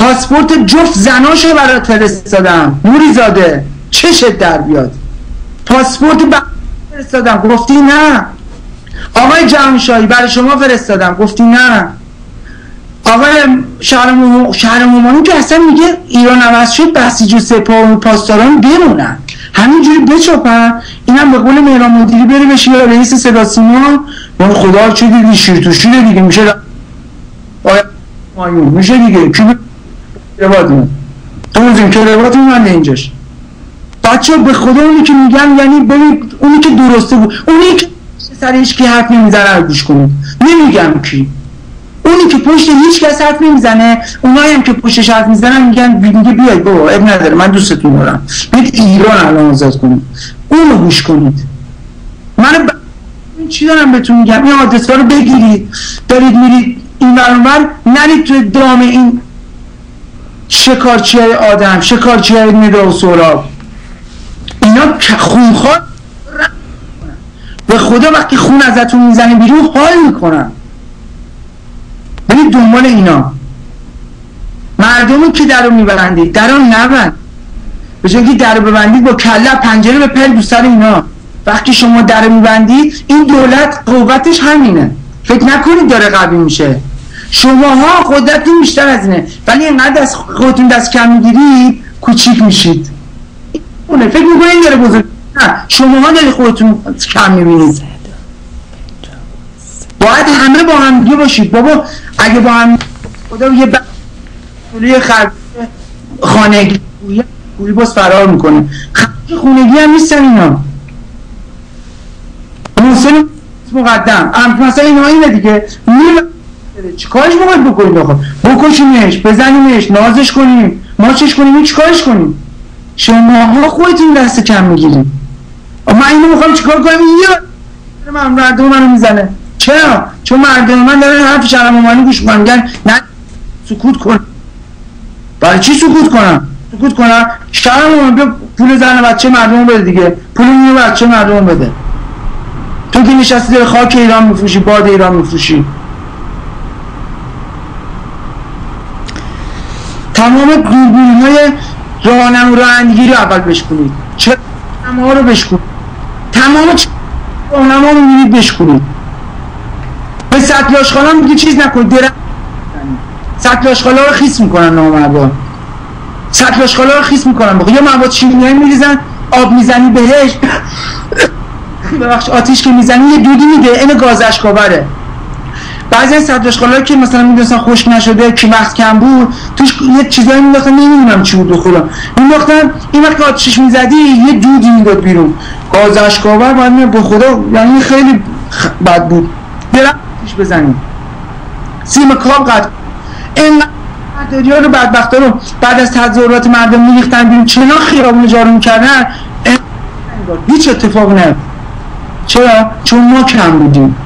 پاسپورت جفت زناشو برات فرستادم. نوری زاده چشت در بیاد؟ پاسپورت ب... فرستادم. گفتی نه. آقای جهانشاهی برای شما فرستادم. گفتی نه. آقای شهر, ممانی که اصلا میگه ایران عوض شد بسیج و سپاه و پاسداران بمونن. همینجوری بچپن اینم به قول مهران مدیری بره بشه یا رئیس صدا سیما. خدا چه دیدی؟ شیر تو شیر دیگه. میشه آیا مایون میشه دیگه. کی رواتون دوزیم که من اینجاش. بچه به خدا اونی که میگن یعنی ببین اونی که درسته بود. اونی که سرش که حرف نمی‌زنه رو گوش کنید. نمیگم کی. اونی که پشت هیچ کس حرف نمی‌زنه اونایی هم که پشتش حرف می‌زنن میگن میگه بیاید بابا اب نداره من دوستتون دارم. بید ایران الان آزاد کنید. اونو گوش کنید. من ب... چی دارم بهتون میگم؟ این آدرس رو بگیرید. دارید میرید این برانور نرید تو دام این شکارچی های آدم شکارچی های ندا و سوراب اینا خونخواد به خدا وقتی خون ازتون می‌زنه بیرون حال می‌کنن. برید دنبال اینا. مردمی که در رو میبرندید در رو نبند. به جایی که در ببندید با کله پنجره به پر دو سر اینا. وقتی شما در میبندید این دولت قوتش همینه. فکر نکنید داره قوی میشه. شماها قدرتتون بیشتر از اینه. ولی اینقدر از خودتون دست کم می‌گیرید کوچیک میشید. اونه فکر می‌کنید داره بزرگ نه شماها داری خودتون کم می‌بینید. باید همه با هم دیگه باشید. بابا اگه با هم خدا یه بطولی خرج خانگی پولی باز فرار می‌کنه. خونگی هم نیستن اینا. محسن مقدم. مثلا اینا اینه دیگه. نیم چیکارش باید بکنید آخه؟ بکشیمش بزنیمش نازش کنیم. ماچش کنیم؟ چیکارش کنیم؟ شما خودتون دست کم می‌گیریم من اینو می‌خوام چیکار کنم؟ یه من مردم منو می‌زنه. چرا؟ چون مردم من دارن حرف شرم اومانی گوش می‌کنن. نه سکوت کن. برای چی سکوت کنم؟ سکوت کنم؟ شرم اومانی پول زن بچه مردم بده دیگه. پول میو بچه مردم بده. تو که نشستی داره خاک ایران میفروشی باد ایران میفروشی. تمام دوربین های راهنم و رانندگی رو اول بشکنید. چه ها رو بشکنید. تمام راهنما رو میرید بشکنید. به سطل آشغالا میگه چیز نکنید درم سطل آشغالا رو خیس می‌کنن نامردا سطل آشغالا رو خیس می‌کنن. بخواه یا مواد شیمیایی میریزن آب می‌زنی بهش. ببخش آتیش که می‌زنی یه دودی میده این گاز اشکاوره بعضی از صدرشقالا که مثلا می‌دونستن خشک نشده کی وقت کم بود توش یه چیزایی مینداختن نمی‌دونم چی بود بخورم مینداختن این وقت آتشش می‌زدی یه دودی می‌داد بیرون. گاز اشکاور باید به خدا یعنی خیلی. بد بود. آتیش بزنیم سیم کاب قطع این داریا رو بدبختا رو بعد از تظاهرات مردم میریختن بیرون. چنا خیابون جارو می‌کردن. هیچ اتفاق نه چرا؟ چون ما کم بودیم.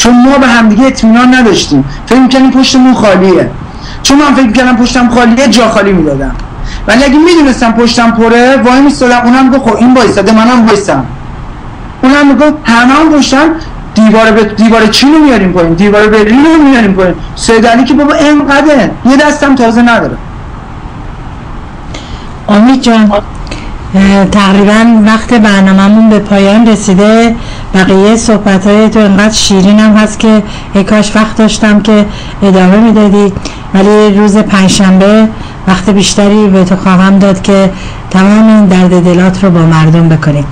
چون ما به همدیگه اطمینان نداشتیم. فکر می‌کنیم پشتمون خالیه. چون من فکر می‌کنم پشتم خالیه جا خالی می‌دادم. ولی اگه می‌دونستم پشتم پره وای میستادم اونم گفت خب این وایساده منم وایسم. اونم می‌گفت همه هم پشتم دیوار به دیوار چین رو میاریم پایین؟ دیوار برلین رو میاریم پایین. سید علی که بابا اینقدر یه دستم تازه نداره. امید جان تقریبا وقت برنامهمون به پایان رسیده. بقیه صحبت های تو انقدر شیرین هم هست که ای کاش وقت داشتم که ادامه می‌دادی. ولی روز پنجشنبه وقت بیشتری به تو خواهم داد که تمام این درد دلات رو با مردم بکنی.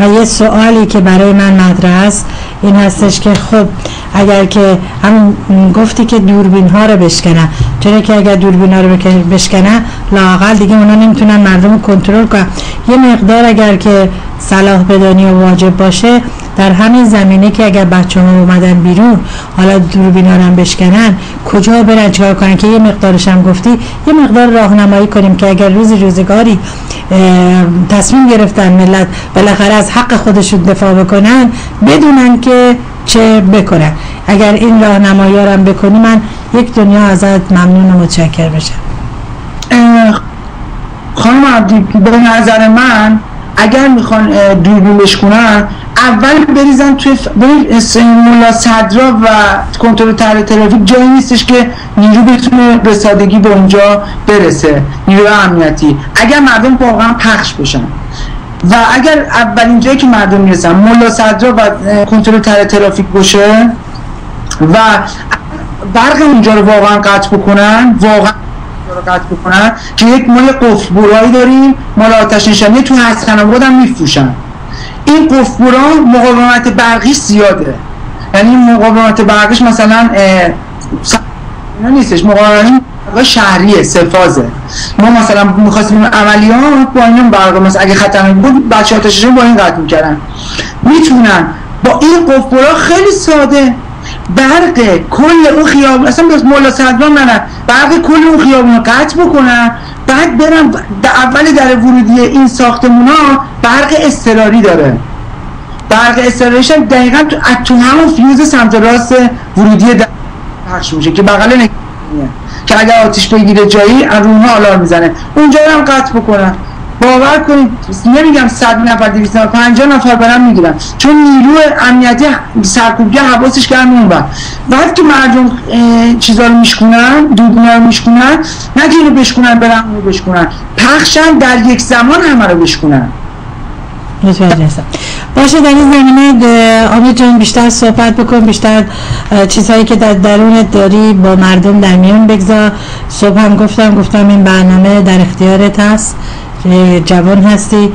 و یه سوالی که برای من مطرح است این هستش که خب اگر که هم گفتی که دوربین ها رو بشکنن چرا که اگر دوربین ها رو بشکنن لاقل دیگه اونا نمی‌تونن مردم رو کنترل کنن. یه مقدار اگر که صلاح بدانی و واجب باشه در همین زمینه که اگر بچه ها اومدن بیرون حالا دوربین ها رو هم بشکنن کجا برن چیکار کنن؟ که یه مقدارش هم گفتی یه مقدار راهنمایی کنیم که اگر روزی روزگاری تصمیم گرفتن ملت بالاخره از حق خودشون دفاع بکنن بدونن که چه بکنن. اگر این رو هم بکنی من یک دنیا ازت ممنون و متشکر بشم خانم عبدی به نظر من اگر می‌خوان اه، دوربین بشکنن اول بریزن توی ف... ملا صدرا و کنترل طرح ترافیک جایی نیستش که نیرو بتونه به سادگی به اونجا برسه. نیرو امنیتی. اگر مردم واقعا پخش بشن. و اگر اولین جایی که مردم می‌رسن ملا صدرا و کنترل طرح ترافیک باشه و برق اونجا رو واقعا قطع بکنن واقعا رو قطع بکنن که یک مال قفل داریم مال آتش نشانی تو حسن آباد هم میفروشن. این قفل مقاومت برقیش زیاده. یعنی مقاومت برقیش مثلا نیستش. مقاومت برق شهریه سفازه ما مثلا می‌خواستیم عملیات با این برق مثلا اگه خطرناک بود بچه آتش با این قطع می‌کردن. می‌تونن. با این قفل برا خیلی ساده. برق کل اون خیابون اصلا مولا صدران نه برق کل اون خیابون رو قطع بکنن بعد برم در اول در ورودی این ساختمون ها برق اضطراری داره. برق اضطراریش هم دقیقا تو, تو همون فیوز سمت راست ورودی در پخش میشه که بغل نگهبانیه. که اگر آتیش بگیره جایی از اونها آلارم می‌زنه. اونجا هم قطع بکنن. باور کنید نمیگم 100 نفر 200 نفر 50 نفر برن می‌گیرن. چون نیرو امنیتی سرکوبگر حواسش گرم اون بعد که مردم چیزا رو میشکنن دوربینا رو میشکنن نه که اینو بشکنن برن اونو بشکنن. پخشن در یک زمان همه رو بشکنن. متوجه هستم. باشه در این زمینه آمید جان بیشتر صحبت بکن بیشتر چیزهایی که در درونت داری با مردم در میون بگذار. صبح هم گفتم گفتم این برنامه در اختیارت هست. جوان هستی.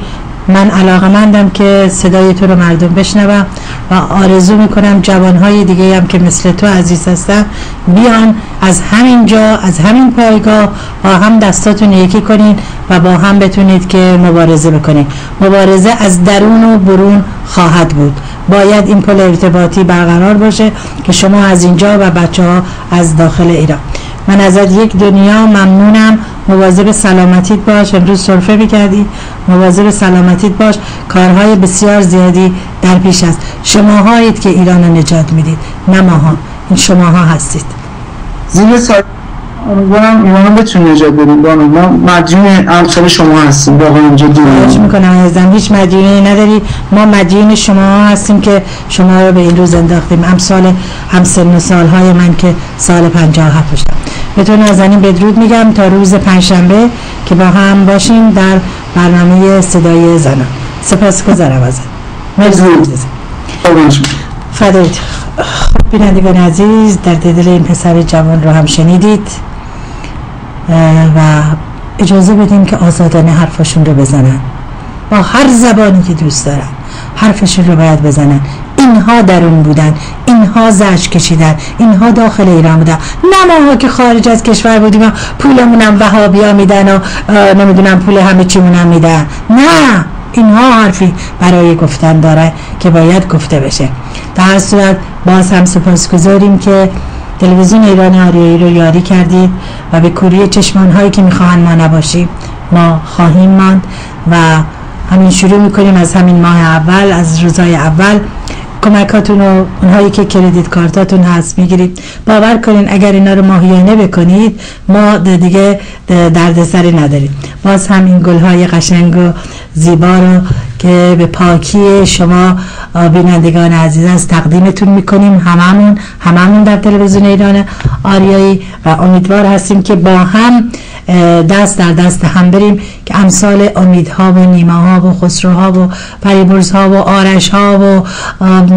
من علاقمندم که صدای تو رو مردم بشنوم و آرزو می‌کنم جوانهای دیگه هم که مثل تو عزیز هستن بیان از همین جا از همین پایگاه با هم دستاتون یکی کنین و با هم بتونید که مبارزه بکنید مبارزه از درون و برون خواهد بود. باید این پل ارتباطی برقرار باشه که شما از اینجا و بچه ها از داخل ایران. من ازت یک دنیا ممنونم. مواظب سلامتیت باش. امروز سرفه می‌کردی. مواظب سلامتیت باش. کارهای بسیار زیادی در پیش است. شماهایید که ایران رو نجات می‌دید. نه ماها. این شماها هستید. زیر سایه امیدوارم ایران بتونه نجات بدیم بانو ما مدیون امثال شما هستیم. واقعا جدی خواهش می‌کنم عزیزم. هیچ مدیونی نداری. ما مدیون شما هستیم که شما رو به این روز انداختیم. امثال همسن و سالهای من که سال 57 باشم بهتون نازنین بدرود میگم تا روز پنجشنبه که با هم باشیم در برنامه صدای زنان سپاس گذارم ازت. مرسی. فدایت خب بینندگان عزیز در دل این پسر جوان رو هم شنیدید. و اجازه بدیم که آزادانه حرفاشون رو بزنن. با هر زبانی که دوست دارن حرفشون رو باید بزنن. اینها در اون بودن اینها زج کشیدن اینها داخل ایران بودن. نه ماها که خارج از کشور بودیم و پولمونم وهابیا میدن و نمی‌دونم پول همه چیمونم میدن. نه اینها حرفی برای گفتن داره که باید گفته بشه. در هر صورت باز هم سپاسگزاریم که تلویزیون ایران آریایی رو یاری کردید و به کوری چشمان هایی که می‌خواهند ما نباشیم ما خواهیم ماند و همین شروع می‌کنیم از همین ماه اول از روزهای اول. کمکاتون رو اونهایی که کردیت کارتاتون هست می‌گیرید. باور کنین اگر اینا رو ماهیانه بکنید ما دیگه دردسری نداریم. باز هم این گلهای قشنگ و زیبا رو که به پاکی شما بینندگان عزیز از تقدیمتون می‌کنیم. هممون هممون در تلویزیون ایران آریایی و امیدوار هستیم که با هم دست در دست هم بریم که امثال امیدها و نیماها و خسروها و پریبرزها و آرشها و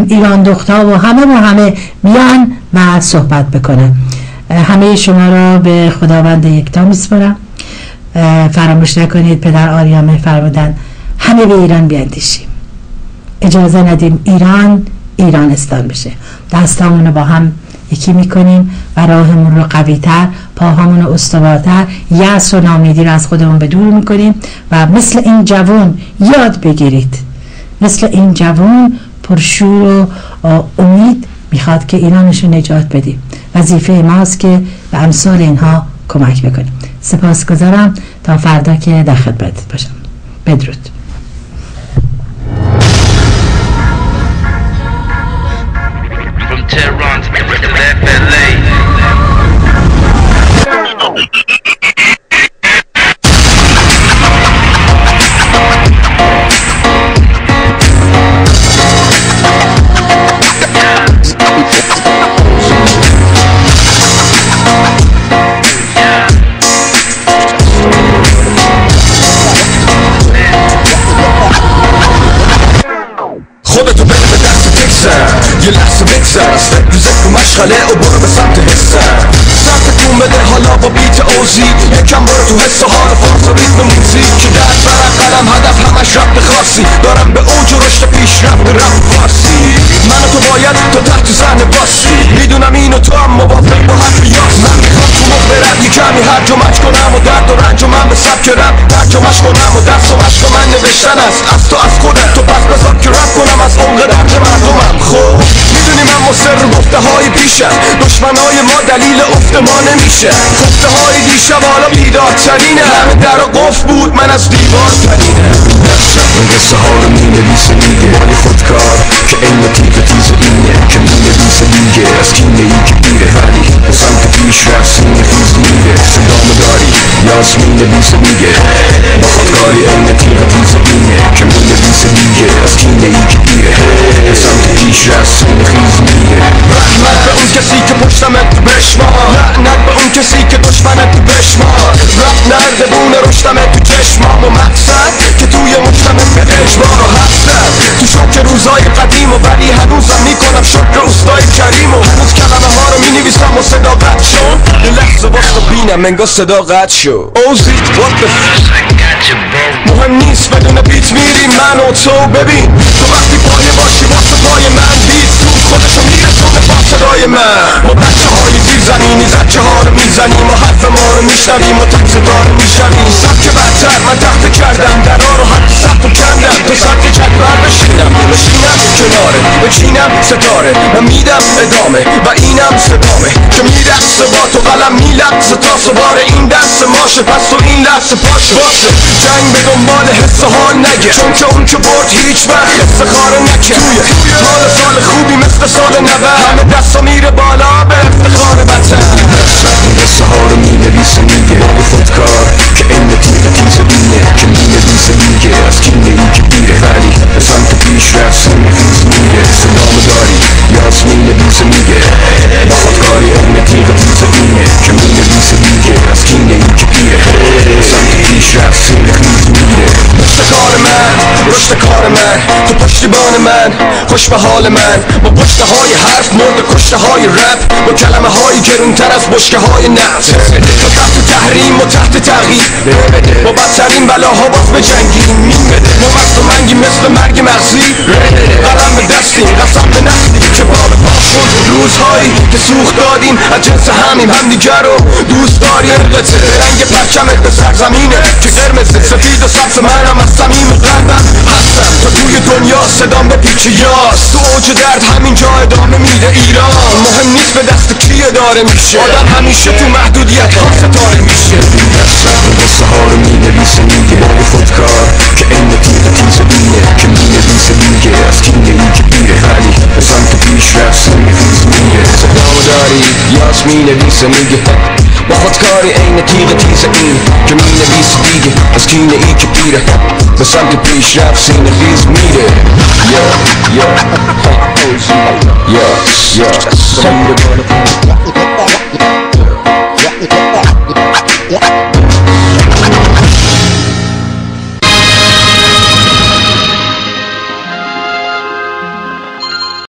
ایران دختها و همه و همه بیان و صحبت بکنن. همه شما را به خداوند یکتا میسپارم. فراموش نکنید پدر آریامه فرمودن همه به ایران بیاندیشیم. اجازه ندیم ایران ایرانستان بشه. دستامون رو با هم یکی می‌کنیم و راهمون رو قویتر پاهامون رو استوارتر یأس و نامیدی رو از خودمون به دور می‌کنیم و مثل این جوون یاد بگیرید. مثل این جوون پرشور و امید می‌خواد که ایرانش رو نجات بدیم. وظیفه ماست که به امثال اینها کمک بکنیم. سپاسگزارم. تا فردا که در خدمت باشم. بدرود. From Tehran. خودتو بده به دست تکسم یه لحظه بگذر از با بیت اوزی یکم برو تو حس و حال فاز و ریتم موزیک که در برم قلم هدف همش ربط خاصی دارم به اوج و رشد پیشرفت رفت فارسی من تو باید تا تحت زن باسی می‌دونم اینو تو هم موافق با حرف یاس من می‌خوام تو مخ برم یه کمی هر جمعش کنم و درد و رنج و من به سبک رم ترجمهش کنم و دست و مشق من نوشتن است از تو از خودت تو پس بذار که رب کنم از عمق درد مردمم خب من مصر گفته های پیشم دشمن های ما دلیل افت ما نمیشه. گفته های دیشب حالا بیدارترینه همه در و قفل بود من از دیوار ترینه این قصه ها رو می نویسه میگه مالی خودکار که این تیغ تیز اینه. که می نویسه میگه از کینه ای که دیره ولی سمت پیش رفت سینه خیز میره صدامو داری یاس می نویسه میگه با خودکاری این تیغ تیز اینه که می نویسه میگه از کینه ای که دیره به سمت پیش سینه خیز میره رحمت به اون کسی که پشتمت بشمار لعنت به اون کسی که دشمنت بشمار رب نردبون رشتمت تو چشمام و مقصد که توی مجتمع به اجبار و حسرت تو شک روزای قدیم و ولی هنوزم می‌کنم شکر استای کریم و هنوز کلمه ها رو می‌نویسم و صدا شد یه لحظه باز بینم انگار صدا قد شد. اوزی what the. مهم نیست بدون بیت میری من و تو. ببین تو وقتی پایه باشی واسه پای من بیت تو خودشو میرسونه با صدای من. ما بچه های زیر زمینی زچه ها رو می‌زنیم و حرف ما رو میشنویم و تک صدا رو میشنویم. سبک بدتر من تخت کردم درا رو حتی سخت و کندم تو سبک چکبر بشینم بشینم کناره بچینم ستاره. من میدم ادامه و اینم صدامه که میرقصه با تو قلم میلقصه تا سوار این دست ماشه پس تو این لحظه پاشه باشه. جنگ به دنبال حس و حال نگه. چون که اون که برد هیچ وقت حس خاره نکه. توی حال سال خوبی مثل سال نوه. همه دستا میره بالا به افتخار این قصه ها خودکار که این تیغ تیز بینه. که می نویسه میگه از کینه ای که بیره ولی به سمت پیش رفت سینه خیز میره صدامو داری یاس می نویسه میگه با خودکاری این تیغ تیز بینه که می نویسه میگه از کینه ای که بیره به سمت پیش رفت سینه خیز میره پشت کار من رشد کار من تو پشتیبان من خوش به حال من. با پشته های حرف مرد کشته های رپ با کلمه های گرونتر از بشکه های نفت تا تحت تحریم و تحت تغییر. با بدترین بلاها باز به جنگیم. ما مست و منگی مثل مرگ مغزی. قلم به دستیم قسم به که سوخت دادیم از جنس همیم. همدیگه رو دوست داری قطعه رنگ پرچمت به سرزمینه که قرمز سفید و سبز منم از صمیم قلبم هستم. تا توی دنیا صدام به پیچ تو اوج درد همین جا ادامه میده ایران. مهم نیست به دست کی داره میشه. آدم همیشه تو محدودیت ها ستاره میشه. دستم قصه ها رو می‌نویسه میگه با خودکار که این تیغ تیز بینه که می‌نویسه میگه از کینه ای که پیره ولی به سمت پیش رفت سوی خیز میره صدامو داری؟ یاس می‌نویسه میگه Bo spotkali ej na tira tisa in Kaminali sa dige, az kine ikipira Men samtidig blev slap sine rismide Ja, ja, ja, ja Som det var det Yeah.